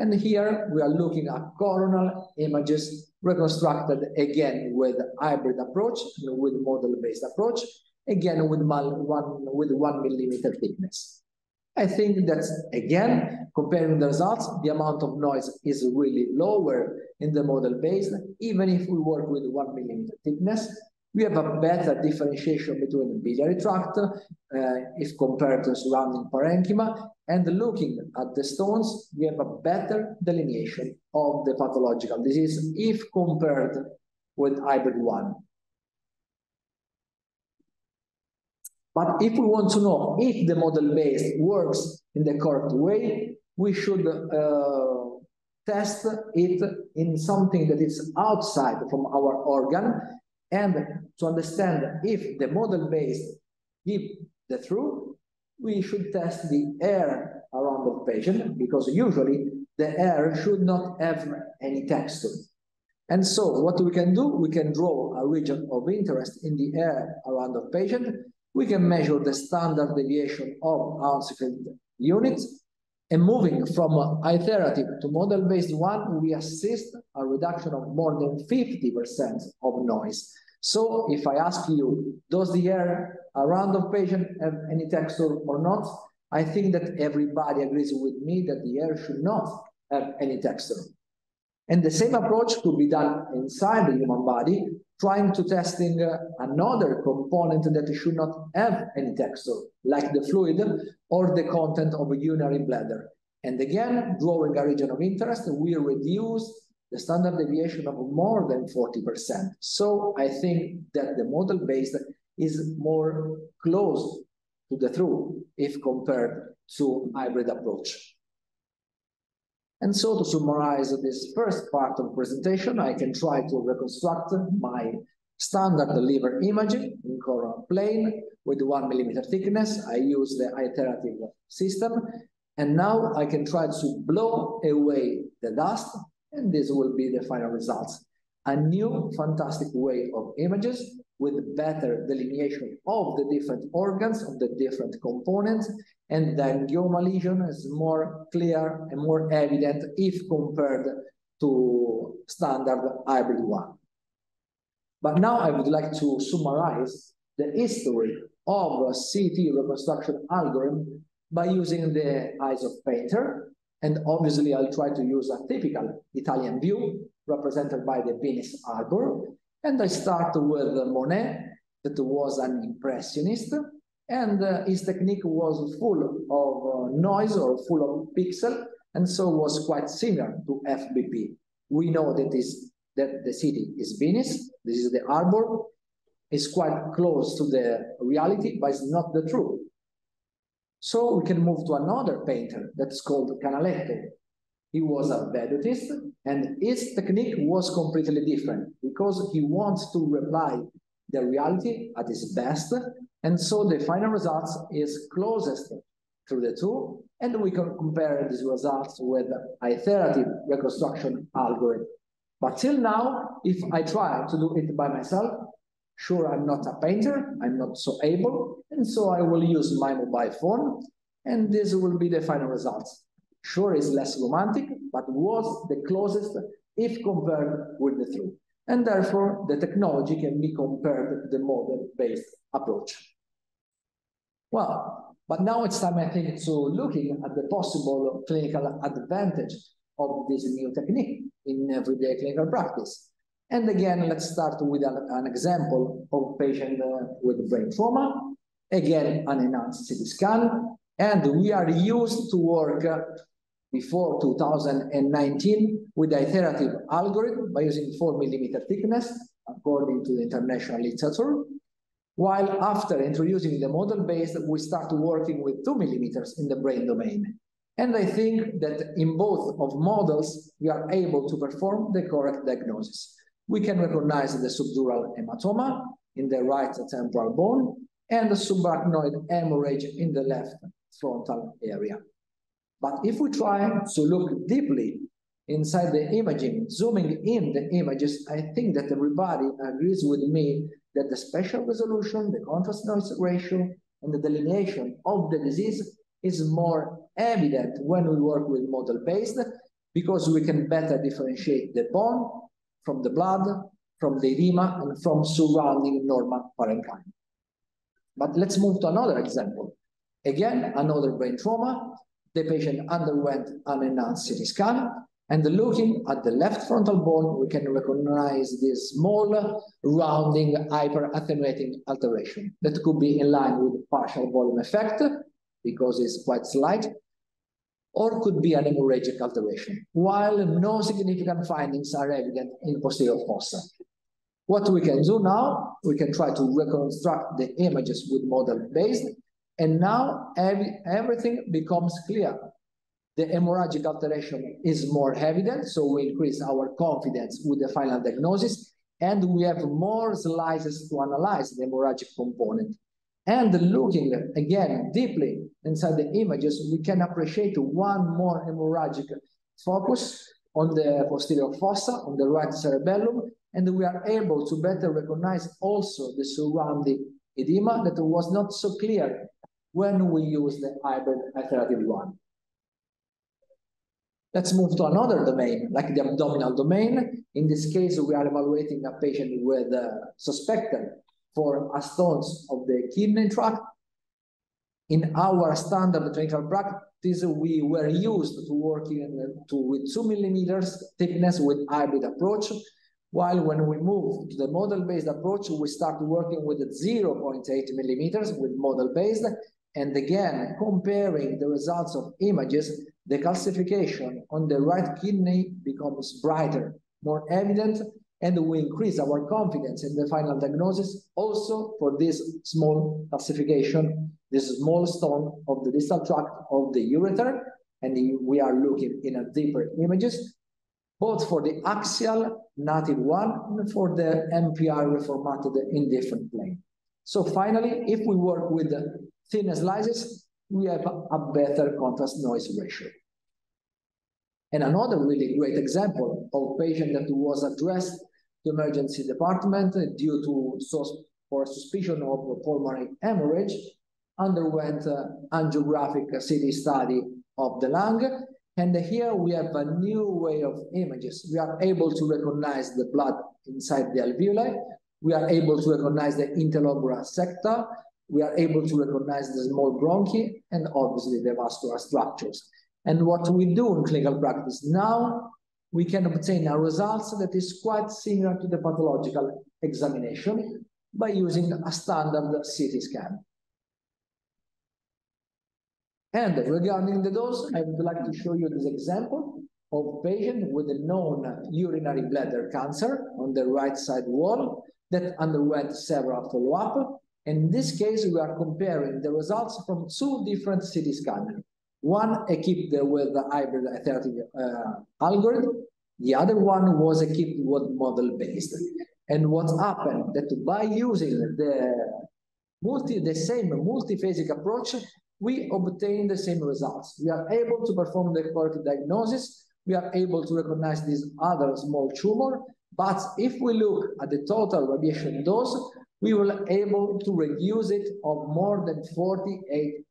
And here we are looking at coronal images reconstructed again with hybrid approach, with model-based approach, again with one, with one millimeter thickness. I think that, again, comparing the results, the amount of noise is really lower in the model-based, even if we work with one millimeter thickness. We have a better differentiation between the biliary tract uh, if compared to surrounding parenchyma. And looking at the stones, we have a better delineation of the pathological disease if compared with hybrid one. But if we want to know if the model-based works in the correct way, we should uh, test it in something that is outside from our organ and to understand if the model-based give the truth, we should test the air around the patient because usually the air should not have any texture. And so what we can do, we can draw a region of interest in the air around the patient. We can measure the standard deviation of Hounsfield units and moving from iterative to model-based one, we assist a reduction of more than 50% of noise. So if I ask you, does the air around the patient have any texture or not? I think that everybody agrees with me that the air should not have any texture. And the same approach could be done inside the human body, trying to testing uh, another component that should not have any texture, like the fluid or the content of a urinary bladder. And again, drawing a region of interest, we reduce the standard deviation of more than 40%. So I think that the model-based is more close to the truth if compared to hybrid approach. And so to summarize this first part of presentation, I can try to reconstruct my standard liver imaging in coronal plane with one millimeter thickness. I use the iterative system. And now I can try to blow away the dust, and this will be the final results. A new fantastic way of images with better delineation of the different organs, of the different components, and the angioma lesion is more clear and more evident if compared to standard hybrid one. But now I would like to summarize the history of CT reconstruction algorithm by using the eyes of painter. And obviously I'll try to use a typical Italian view represented by the Venice Arbor. And I start with Monet, that was an impressionist, and uh, his technique was full of uh, noise or full of pixel, and so was quite similar to FBP. We know that is that the city is Venice. This is the arbor. It's quite close to the reality, but it's not the truth. So we can move to another painter that's called Canaletto. He was a vedutist, and his technique was completely different because he wants to reply the reality at its best, and so the final results is closest to the two, and we can compare these results with iterative reconstruction algorithm. But till now, if I try to do it by myself, sure, I'm not a painter, I'm not so able, and so I will use my mobile phone, and this will be the final results. Sure, is less romantic, but was the closest if compared with the truth. And therefore, the technology can be compared to the model-based approach. Well, but now it's time, I think, to looking at the possible clinical advantage of this new technique in everyday clinical practice. And again, let's start with an, an example of patient uh, with brain trauma. Again, an enhanced CT scan. And we are used to work before 2019 with the iterative algorithm by using 4 millimeter thickness, according to the international literature. While after introducing the model-based, we start working with 2 millimeters in the brain domain. And I think that in both of models, we are able to perform the correct diagnosis. We can recognize the subdural hematoma in the right temporal bone and the subarachnoid hemorrhage in the left frontal area. But if we try to look deeply inside the imaging, zooming in the images, I think that everybody agrees with me that the spatial resolution, the contrast noise ratio, and the delineation of the disease is more evident when we work with model-based because we can better differentiate the bone from the blood, from the edema, and from surrounding normal parenchyma. But let's move to another example. Again, another brain trauma. The patient underwent an enhanced CT scan, and looking at the left frontal bone, we can recognize this small, rounding, hyper-attenuating alteration that could be in line with partial volume effect, because it's quite slight, or could be an hemorrhagic alteration, while no significant findings are evident in posterior fossa. What we can do now, we can try to reconstruct the images with model-based, and now every, everything becomes clear. The hemorrhagic alteration is more evident, so we increase our confidence with the final diagnosis, and we have more slices to analyze the hemorrhagic component. And looking again deeply inside the images, we can appreciate one more hemorrhagic focus on the posterior fossa, on the right cerebellum, and we are able to better recognize also the surrounding edema that was not so clear when we use the hybrid iterative one. Let's move to another domain, like the abdominal domain. In this case, we are evaluating a patient with uh, suspected for a stones of the kidney tract. In our standard clinical practice, we were used to working to, with two millimeters thickness with hybrid approach, while when we move to the model-based approach, we start working with 0.8 millimeters with model-based, and again, comparing the results of images, the calcification on the right kidney becomes brighter, more evident, and we increase our confidence in the final diagnosis also for this small calcification, this small stone of the distal tract of the ureter, and we are looking in a deeper images, both for the axial native one and for the MPR reformatted in different plane. So finally, if we work with the thin slices, we have a better contrast noise ratio. And another really great example of patient that was addressed to emergency department due to sus for suspicion of pulmonary hemorrhage, underwent angiographic CT study of the lung. And here we have a new way of images. We are able to recognize the blood inside the alveoli We are able to recognize the interlobular sector. We are able to recognize the small bronchi and obviously the vascular structures. And what we do in clinical practice now, we can obtain a result that is quite similar to the pathological examination by using a standard CT scan. And regarding the dose, I would like to show you this example of patient with a known urinary bladder cancer on the right side wall that underwent several follow-up. In this case, we are comparing the results from two different CT scanners. One equipped with the hybrid uh, algorithm, the other one was equipped with model-based. And what happened that by using the multi the same multiphasic approach, we obtain the same results. We are able to perform the correct diagnosis. We are able to recognize this other small tumor. But if we look at the total radiation dose, we were able to reduce it of more than 48%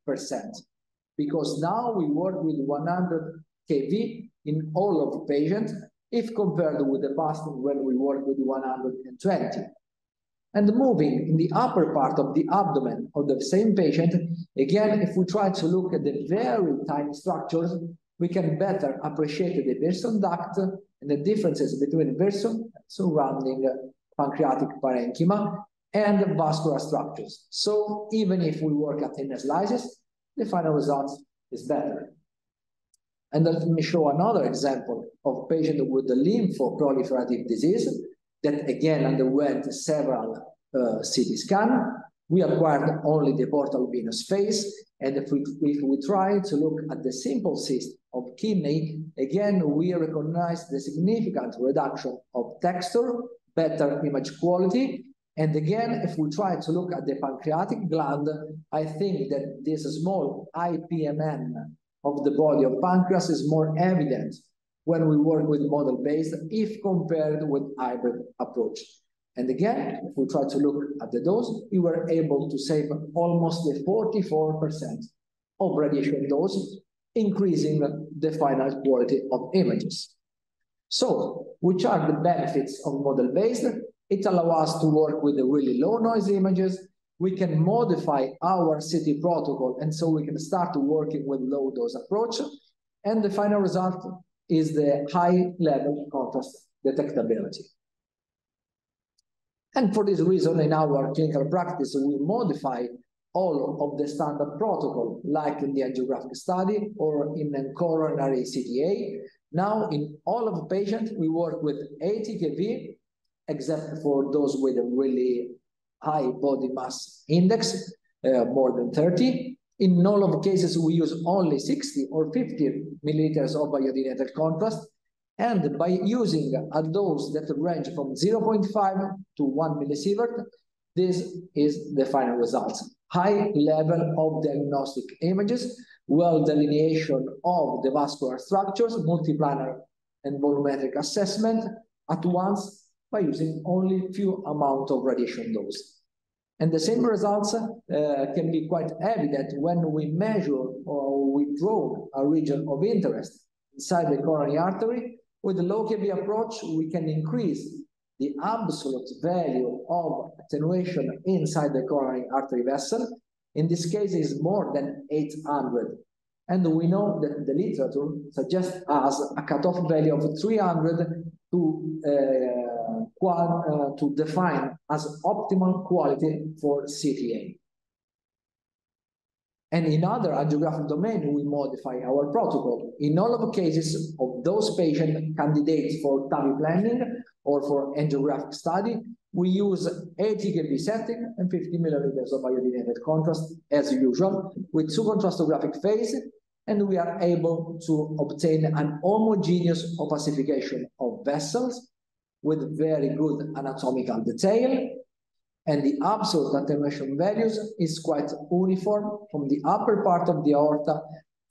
because now we work with 100 kV in all of the patients if compared with the past when we work with 120. And moving in the upper part of the abdomen of the same patient, again, if we try to look at the very tiny structures, we can better appreciate the Wirsung duct and the differences between Wirsung surrounding pancreatic parenchyma and the vascular structures. So even if we work at thin slices, the final result is better. And let me show another example of patient with the lymphoproliferative disease that again underwent several uh, CT scan. We acquired only the portal venous phase. And if we, if we try to look at the simple cyst of kidney, again, we recognize the significant reduction of texture, better image quality, and again, if we try to look at the pancreatic gland, I think that this small IPMN of the body of pancreas is more evident when we work with model-based if compared with hybrid approach. And again, if we try to look at the dose, we were able to save almost the 44% of radiation dose, increasing the final quality of images. So, which are the benefits of model-based? It allows us to work with the really low noise images. We can modify our CT protocol, and so we can start working with low dose approach. And the final result is the high level contrast detectability. And for this reason, in our clinical practice, we modify all of the standard protocol, like in the angiographic study or in a coronary CTA. Now, in all of the patients, we work with 80 kV except for those with a really high body mass index, uh, more than 30. In all of the cases, we use only 60 or 50 milliliters of iodinated contrast. And by using a dose that range from 0.5 to 1 millisievert, this is the final result. High level of diagnostic images, well delineation of the vascular structures, multiplanar and volumetric assessment at once by using only few amount of radiation dose. And the same results uh, can be quite evident when we measure or we draw a region of interest inside the coronary artery. With the low kV approach, we can increase the absolute value of attenuation inside the coronary artery vessel. In this case, is more than 800. And we know that the literature suggests us a cutoff value of 300 to uh, uh, to define as optimal quality for CTA. And in other angiographic domain, we modify our protocol. In all of the cases of those patient candidates for TAVI planning or for angiographic study, we use 80 kV setting and 50 milliliters of iodinated contrast as usual with two contrastographic phase, and we are able to obtain an homogeneous opacification of vessels with very good anatomical detail, and the absolute attenuation values is quite uniform from the upper part of the aorta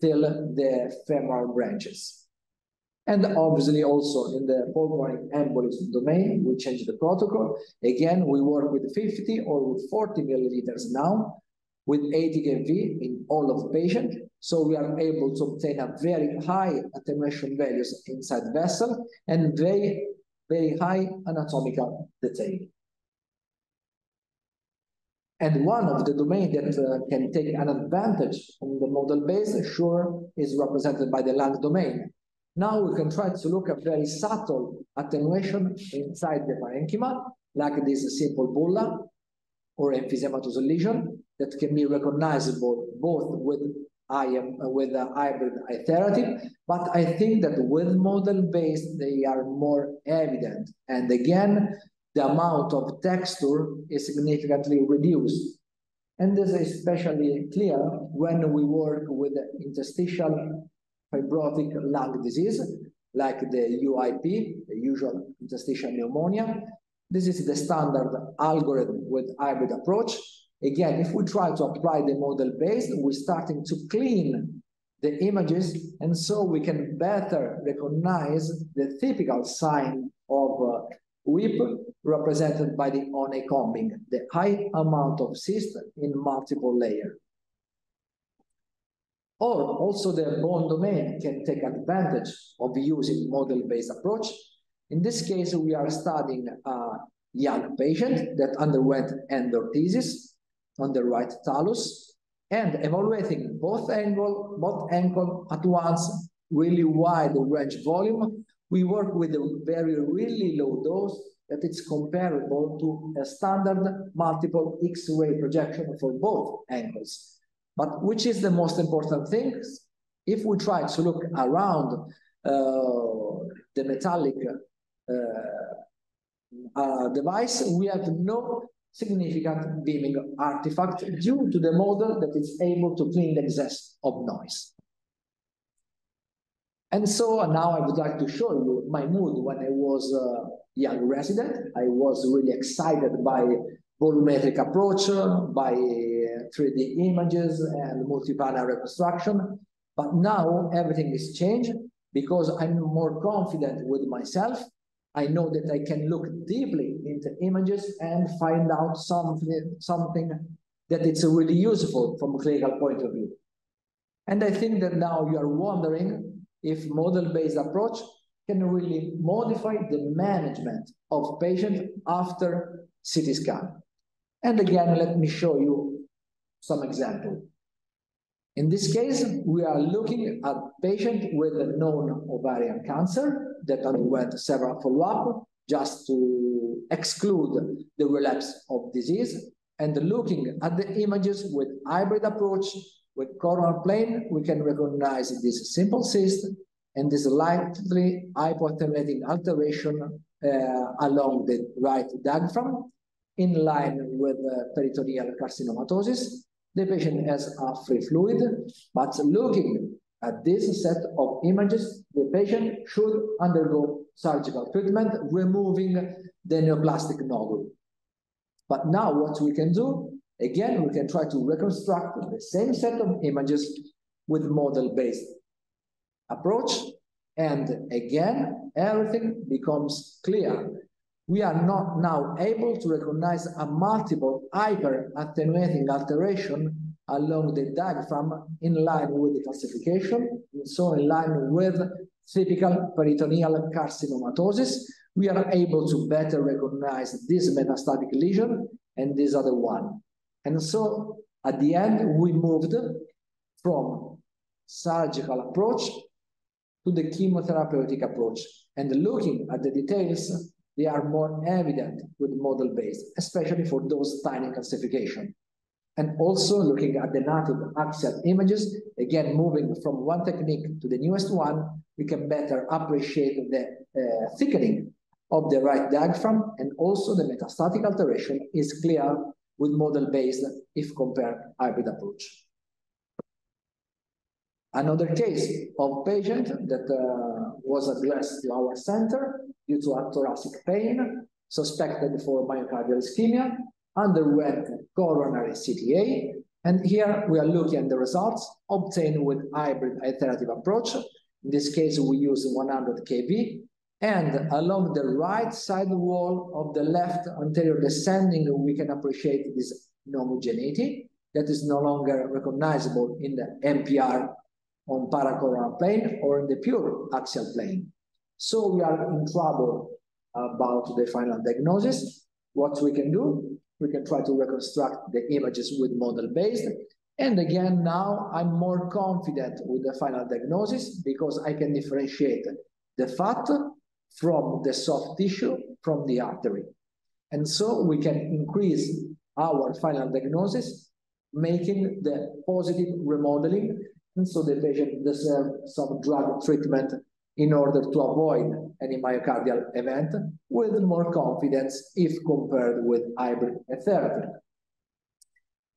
till the femoral branches. And obviously also in the pulmonary embolism domain, we change the protocol. Again, we work with 50 or with 40 milliliters now, with 80 kV in all of patients. So we are able to obtain a very high attenuation values inside vessel and very very high anatomical detail. And one of the domain that uh, can take an advantage from the model base, sure, is represented by the lung domain. Now we can try to look at very subtle attenuation inside the parenchyma, like this simple bulla or emphysematous lesion that can be recognizable both with IM uh, with the hybrid iterative, but I think that with model-based they are more evident. And again, the amount of texture is significantly reduced. And this is especially clear when we work with interstitial fibrotic lung disease, like the UIP, the usual interstitial pneumonia. This is the standard algorithm with hybrid approach. Again, if we try to apply the model based, we're starting to clean the images, and so we can better recognize the typical sign of uh, WIP represented by the honeycombing, the high amount of cyst in multiple layers. Or also the bone domain can take advantage of using model-based approach. In this case, we are studying a young patient that underwent endothesis on the right talus and evaluating both angle, both ankle at once, really wide range volume. We work with a very really low dose that it's comparable to a standard multiple X-ray projection for both angles. But which is the most important thing? If we try to look around uh, the metallic uh, uh, device, we have no significant beaming artifact due to the model that is able to clean the excess of noise. And so now I would like to show you my mood when I was a young resident. I was really excited by volumetric approach, by uh, 3D images and multiplanar reconstruction. But now everything is changed because I'm more confident with myself. I know that I can look deeply into images and find out something, something that it's really useful from a clinical point of view. And I think that now you are wondering if model-based approach can really modify the management of patient after CT scan. And again, let me show you some example. In this case, we are looking at patient with a known ovarian cancer that underwent several follow-up just to exclude the relapse of disease and looking at the images with hybrid approach with coronal plane, we can recognize this simple cyst and this lightly hypoattenuating alteration uh, along the right diaphragm in line with uh, peritoneal carcinomatosis the patient has a free fluid, but looking at this set of images, the patient should undergo surgical treatment, removing the neoplastic nodule. But now what we can do, again, we can try to reconstruct the same set of images with model-based approach. And again, everything becomes clear we are not now able to recognize a multiple hyper-attenuating alteration along the diaphragm in line with the calcification, and so in line with typical peritoneal carcinomatosis, we are able to better recognize this metastatic lesion and this other one. And so at the end, we moved from surgical approach to the chemotherapeutic approach. And looking at the details, they are more evident with model-based, especially for those tiny calcification. And also looking at the native axial images, again, moving from one technique to the newest one, we can better appreciate the uh, thickening of the right diaphragm and also the metastatic alteration is clear with model-based if compared hybrid approach. Another case of patient that uh, was addressed to our center due to a thoracic pain suspected for myocardial ischemia, underwent coronary CTA, and here we are looking at the results obtained with hybrid iterative approach. In this case, we use 100 kV, and along the right side wall of the left anterior descending, we can appreciate this homogeneity that is no longer recognizable in the MPR on paracoronal plane or in the pure axial plane. So we are in trouble about the final diagnosis. What we can do? we can try to reconstruct the images with model-based. And again, now I'm more confident with the final diagnosis because I can differentiate the fat from the soft tissue from the artery. And so we can increase our final diagnosis, making the positive remodeling. And so the patient deserves some drug treatment in order to avoid any myocardial event with more confidence if compared with hybrid therapy.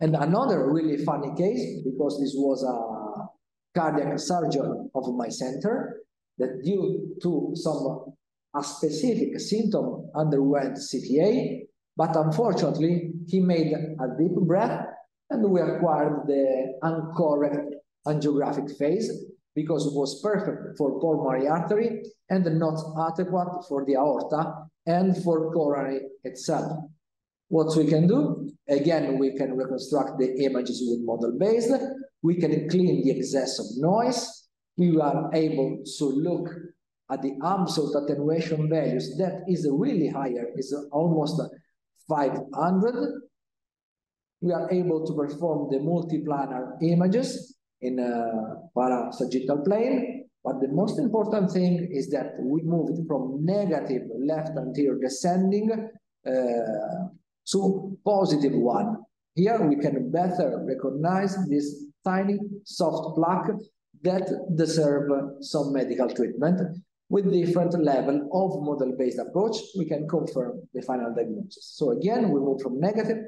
And another really funny case, because this was a cardiac surgeon of my center, that due to some a specific symptom underwent CTA, but unfortunately he made a deep breath and we acquired the incorrect angiographic phase because it was perfect for pulmonary artery and not adequate for the aorta and for coronary itself. What we can do, again, we can reconstruct the images with model-based, we can clean the excess of noise, we are able to look at the absolute attenuation values that is really higher, is almost 500. We are able to perform the multiplanar images in a parasagittal plane. But the most important thing is that we moved from negative left anterior descending uh, to positive one. Here we can better recognize this tiny soft plaque that deserve some medical treatment with different level of model-based approach, we can confirm the final diagnosis. So again, we move from negative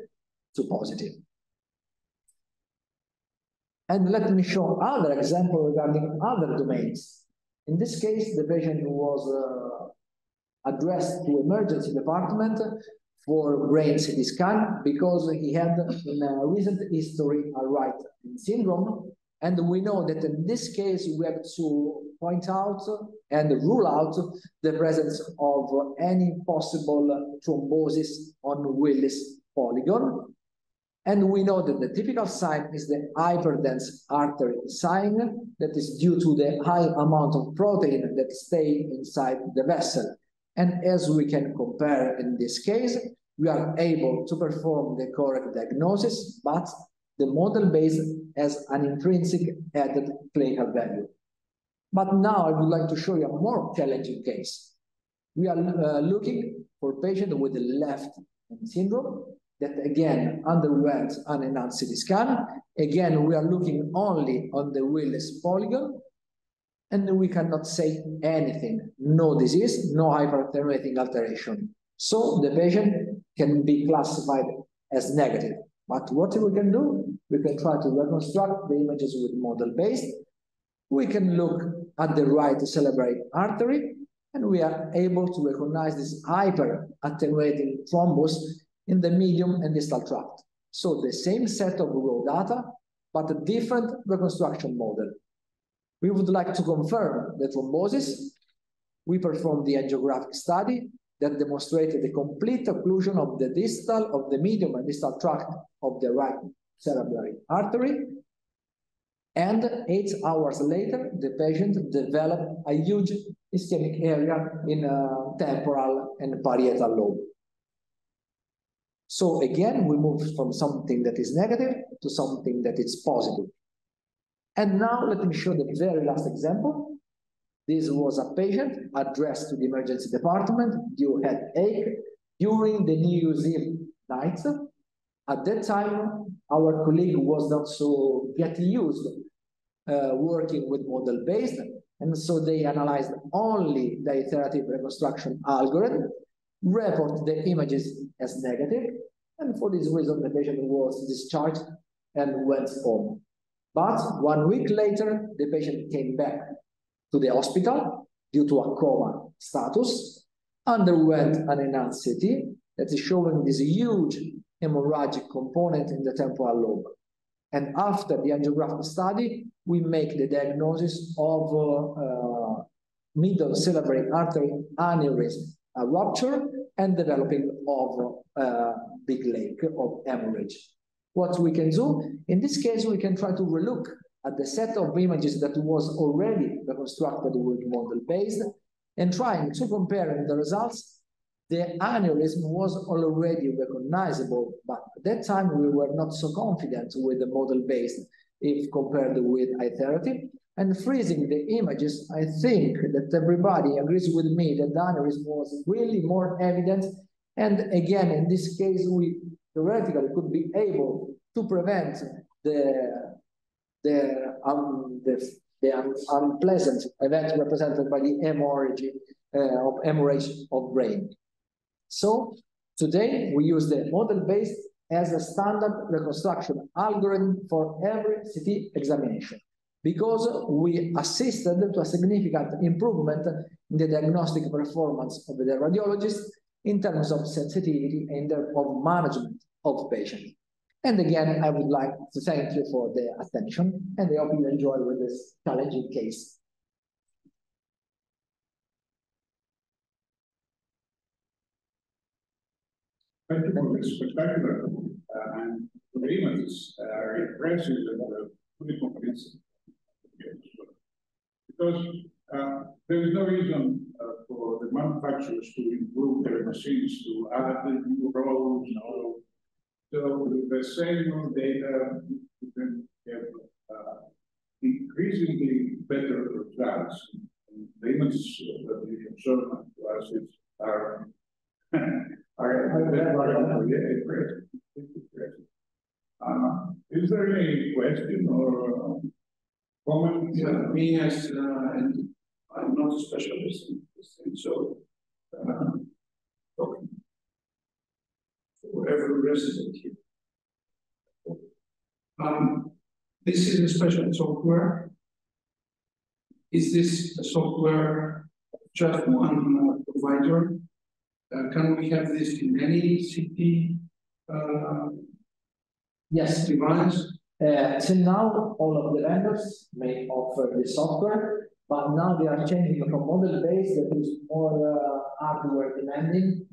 to positive. And let me show other example regarding other domains. In this case, the patient was uh, addressed to emergency department for brain CT scan because he had in a recent history a right syndrome and we know that in this case, we have to point out and rule out the presence of any possible thrombosis on Willis polygon. And we know that the typical sign is the hyperdense artery sign that is due to the high amount of protein that stay inside the vessel. And as we can compare in this case, we are able to perform the correct diagnosis, but the model base has an intrinsic added clinical value. But now I would like to show you a more challenging case. We are uh, looking for patients with the left syndrome that again underwent an enhanced CT scan. Again, we are looking only on the Willis polygon, and we cannot say anything. No disease, no hyperattenuating alteration. So the patient can be classified as negative. But what we can do, we can try to reconstruct the images with model-based. We can look at the right cerebral artery, and we are able to recognize this hyper-attenuating thrombus in the medium and distal tract. So the same set of raw data, but a different reconstruction model. We would like to confirm the thrombosis. We performed the angiographic study that demonstrated the complete occlusion of the distal, of the medium and distal tract of the right cerebral artery. And eight hours later, the patient developed a huge ischemic area in a temporal and parietal lobe. So again, we move from something that is negative to something that is positive. And now let me show the very last example. This was a patient addressed to the emergency department due headache during the New Year's Eve night. At that time, our colleague was not so get used uh, working with model-based, and so they analyzed only the iterative reconstruction algorithm, report the images as negative, and for this reason, the patient was discharged and went home. But one week later, the patient came back to the hospital due to a coma status, underwent an CT that is showing this huge hemorrhagic component in the temporal lobe. And after the angiographic study, we make the diagnosis of uh, middle cerebral artery aneurysm rupture and developing of uh, big lake of hemorrhage. What we can do, in this case, we can try to relook at the set of images that was already reconstructed with model-based and trying to compare the results the aneurysm was already recognizable, but at that time we were not so confident with the model-based if compared with iTherapy. And freezing the images, I think that everybody agrees with me that the aneurysm was really more evident. And again, in this case, we theoretically could be able to prevent the, the, um, the, the unpleasant event represented by the hemorrhage, uh, of hemorrhage of brain. So today we use the model-based as a standard reconstruction algorithm for every CT examination because we assisted to a significant improvement in the diagnostic performance of the radiologist in terms of sensitivity and of management of patients. And again, I would like to thank you for the attention and I hope you enjoy with this challenging case. Thank you for this spectacular uh, and images are impressive and uh, convincing. Because uh, there is no reason uh, for the manufacturers to improve their machines to add new rows. So with the same data, you can have uh, increasingly better results. The images that you can show to us are uh, is there any question or uh? Yeah, me as uh, and I'm not a specialist in this thing, so uh, okay. for every resident here. Um, this is a special software. Is this a software just one provider? Uh, can we have this in any city uh, Yes, device? Uh, till now, all of the vendors may offer the software, but now they are changing from model-based that is more uh, hardware demanding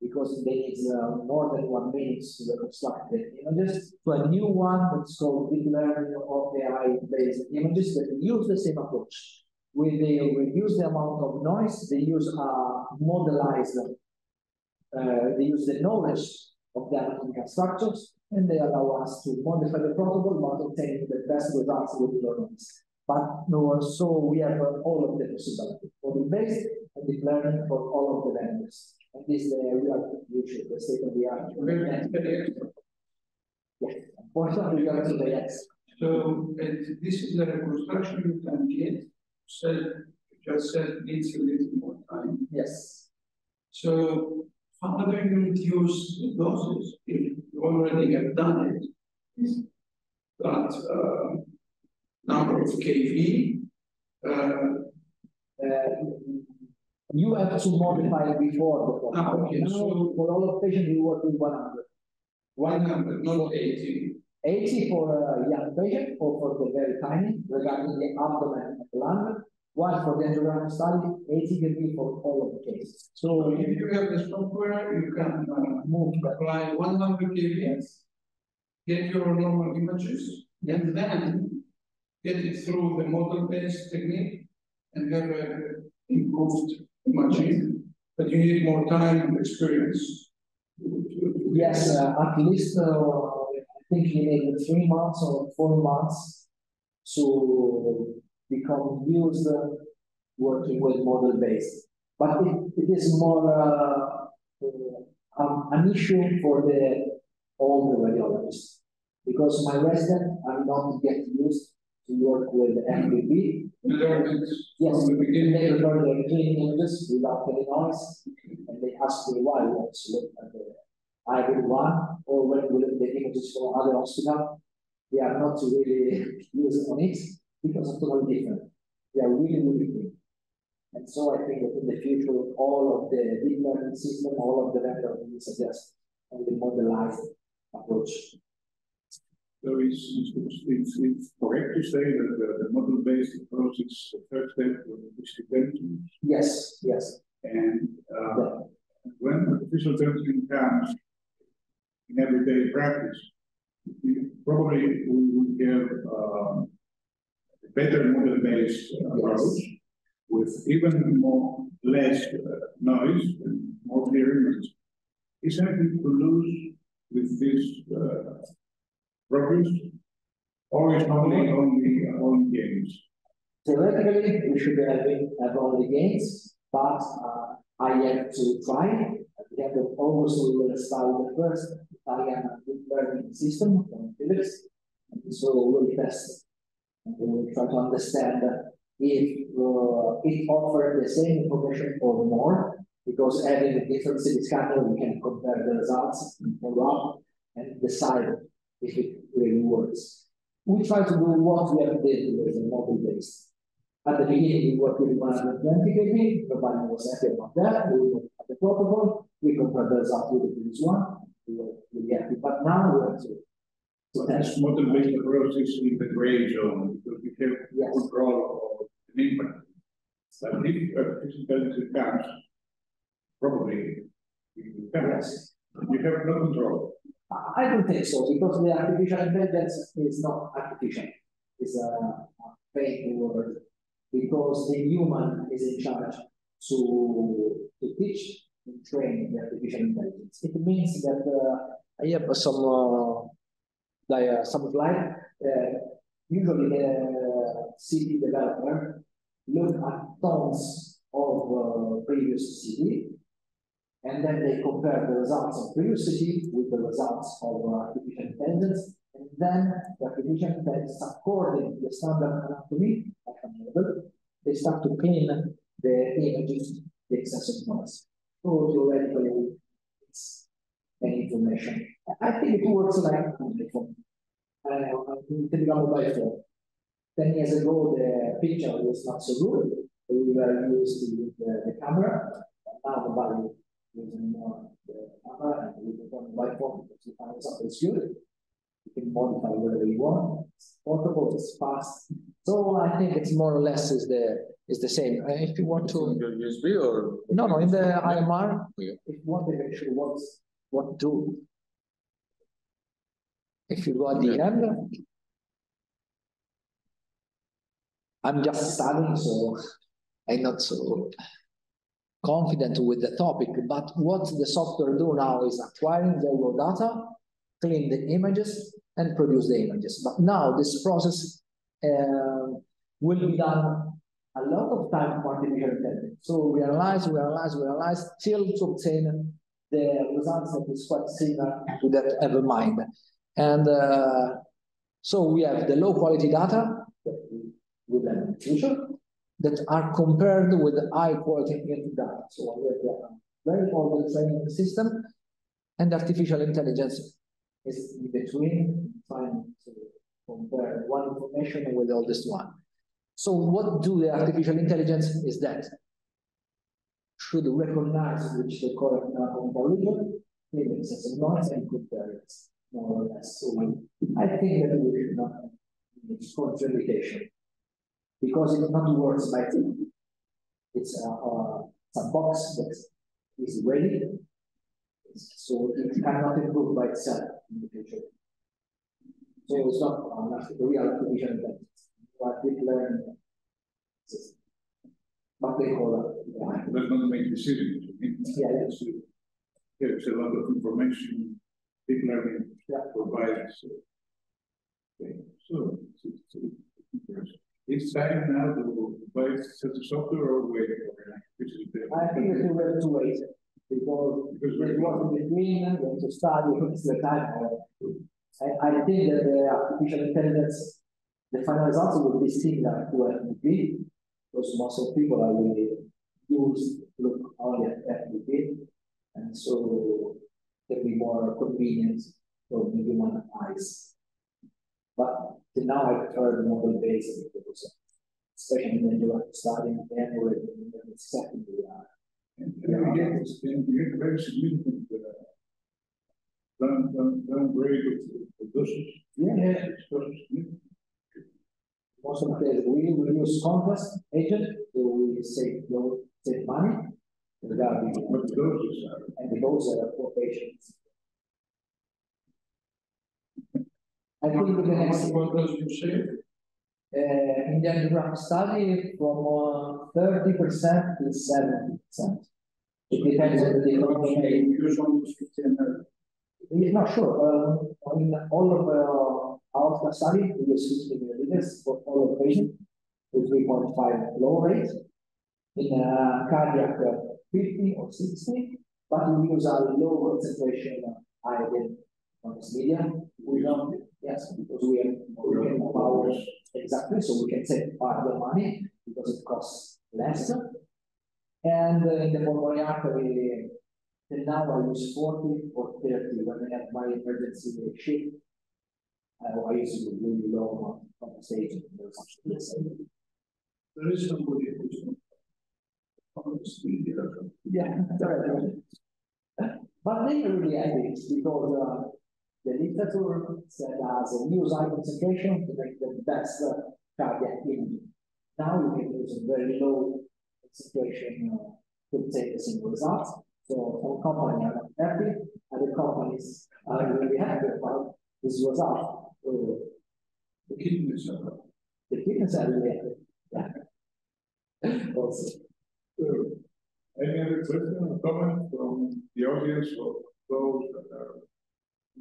because they need uh, more than one minute to reconstruct the images to a new one that's called deep learning or AI-based images that use the same approach. When they reduce the amount of noise, they use a modelized uh, they use the knowledge of the anatomical structures and they allow us to modify the protocol but obtain the best results with the learnings. But no, so we have uh, all of the possibilities for the base and deep learning for all of the vendors. And this is the real future, the state of the art. Unfortunately, we are to the yes. So it, this is a reconstruction you can get. Said just said needs a little more time. Yes. So how are you use the doses if you already have done it? That uh, number of kV. Uh, Uh, you have to modify before the protocol. Ah, okay, Now, so- for all of patients, we work with 100. one number, not eighty. 80 for a young patient or for the very tiny regarding the abdomen and the lung. While for the angiogram study, 80 can for all of the cases. So if you have the software, you can uh, move apply one hundred kV, Yes. get your normal images, and then get it through the model-based technique and have a improved imaging, but you need more time and experience. Yes, uh, at least, uh, I think you need three months or four months to become used uh, working with model based. But it, it is more, uh, uh, um, an issue for the, all the radiologists. Because my residents are not yet used to work with MVP. It Yes, from the they beginning. record the clean images without any noise, and they ask me why we want to look at the ivory one, or when we look at the images from other hospital, they are not really used on it, because it's totally different. They are really, really clean. And so I think that in the future, all of the deep learning system, all of the vendor will suggest on the modelized approach. So it's, it's, it's, it's correct to say that the, the model-based approach is the first step for to distribution. Yes, yes, And, uh, yeah. when artificial intelligence comes in everyday practice, probably we would have, um, better model-based approach with even more, less uh, noise and more clear image. Is anything to lose with this, uh, progress? Or is only, only, only gains? Theoretically, we should be having the gains, but uh, I have to try. We have almost we will start the first Italian learning system from Philips. And so we will test. We try to understand if uh, it offers the same information or more. Because having a different CT scanner, we can compare the results and follow and decide if it really works. We try to do what we have did with the model based. At the beginning, we worked with one hundred twenty kV, nobody was happy about that, we looked at the protocol, we compared the result with the previous one, we were really happy, but now we have to. test. This model based approach is in the gray zone, because we have Yes. control of the impact. But if artificial intelligence comes, probably you can, Yes. you have no control. I don't think so, because the artificial intelligence is not artificial, it's a a fake word. Because the human is in charge to, to teach and train the artificial intelligence. It means that, uh, I have some, uh, like, uh, some slide, uh, usually the CT developer look at tons of, uh, previous CT and then they compare the results of previous CT with the results of uh, artificial intelligence. And then the artificial intelligence, according to the standard anatomy they start to clean the images, the excessive noise. So theoretically, it's any information. I I think it works like Uh, typical mobile phone. Ten years ago, the picture was not so good. We were used to the, the camera. Now nobody using more the camera and we can run by phone because you find something is good. You can modify whatever you want. It's portable, it's fast. So I think it's more or less is the is the same. Uh, If you want to, Your USB or? no, no, in the IMR, Yeah. if you want to make sure what's what to. If you go at the end. I'm just studying, so I'm not so confident with the topic, but what the software do now is acquiring the raw data, clean the images, and produce the images. But now this process um, will be done a lot of time for artificial intelligence. So we analyze, we analyze, we analyze till to obtain the results that is quite similar to that ever mind. And uh, so we have the low quality data in the future that are compared with the high quality data. So we have a very old training system and artificial intelligence is in between trying to compare one information with all this one. So what do the artificial intelligence is that should recognize which the correct anatomical region, maybe it's a noise and compare it more or less. So I think that we should not use contraindication because it's not works by itself. It's a, a, it's a box that is ready, so it cannot improve by itself in the future. So it's not uh, an arti- real artificial intelligence, but deep learning. But they call it, yeah, Does not make decisions. Yeah, that's true. There's a lot of information, deep learning. Provides. uh, Okay, so, it's time now to buy such a software or it, which is the. I think that we have to wait, because Because we're- work in between, we have to what's the time. I, I think that the artificial intelligence, the final results will be similar to FBP, because most of people are really used look only at FBP, and so it'll be more convenient for the human eyes. But till now I prefer the model based, because especially when you are studying Android, and it's secondary, uh, And and we get, and we get very significant, uh, down, down, downgrade of, of dosage. Yeah. It's very significant. Most of the cases, we will use contrast agent, so we save, save money. Regarding, But the doses are, and the dose are for patients. I think the next, What does you say? uh, the study, from uh, thirty percent to seventy percent. It depends on the It's not sure, um, in all of uh, our study, we use fifteen milliliters for all of patients with three point five low rate. In uh, cardiac, uh, fifty or sixty, but we use a low concentration iodine on this media. We don't, yes, because we are, we can power exactly, so we can save part of the money because it costs less. And uh, in the pulmonary artery, and now I use forty or thirty when I have my emergency shift. Uh, I to be really low on, the stage. there was actually this, there is somebody who's. On the speed, Yeah. But they really happy because, uh, the literature said as a use high concentration to make the best uh, cardiac imaging. Now you can use a very low concentration uh, to take the same results. So some companies are happy, other companies are really happy about this result. So the kidneys are. the kidneys are really happy. Yeah. Also. Good. Any other question or comment from the audience or those that are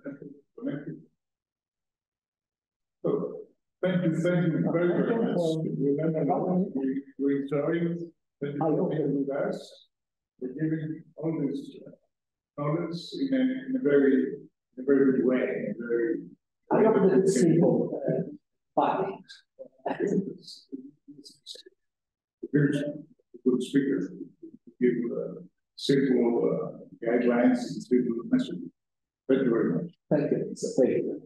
connected- connected? So, thank you, thank you very, very much. Remember, we, we enjoyed, that you hope with us. We're giving all this uh, knowledge in a, in a very, in a very good way, in a very. I that it's simple, uh, Very good speakers, give uh, simple uh, guidelines and simple message. Thank you very much. thank you, it's a pleasure.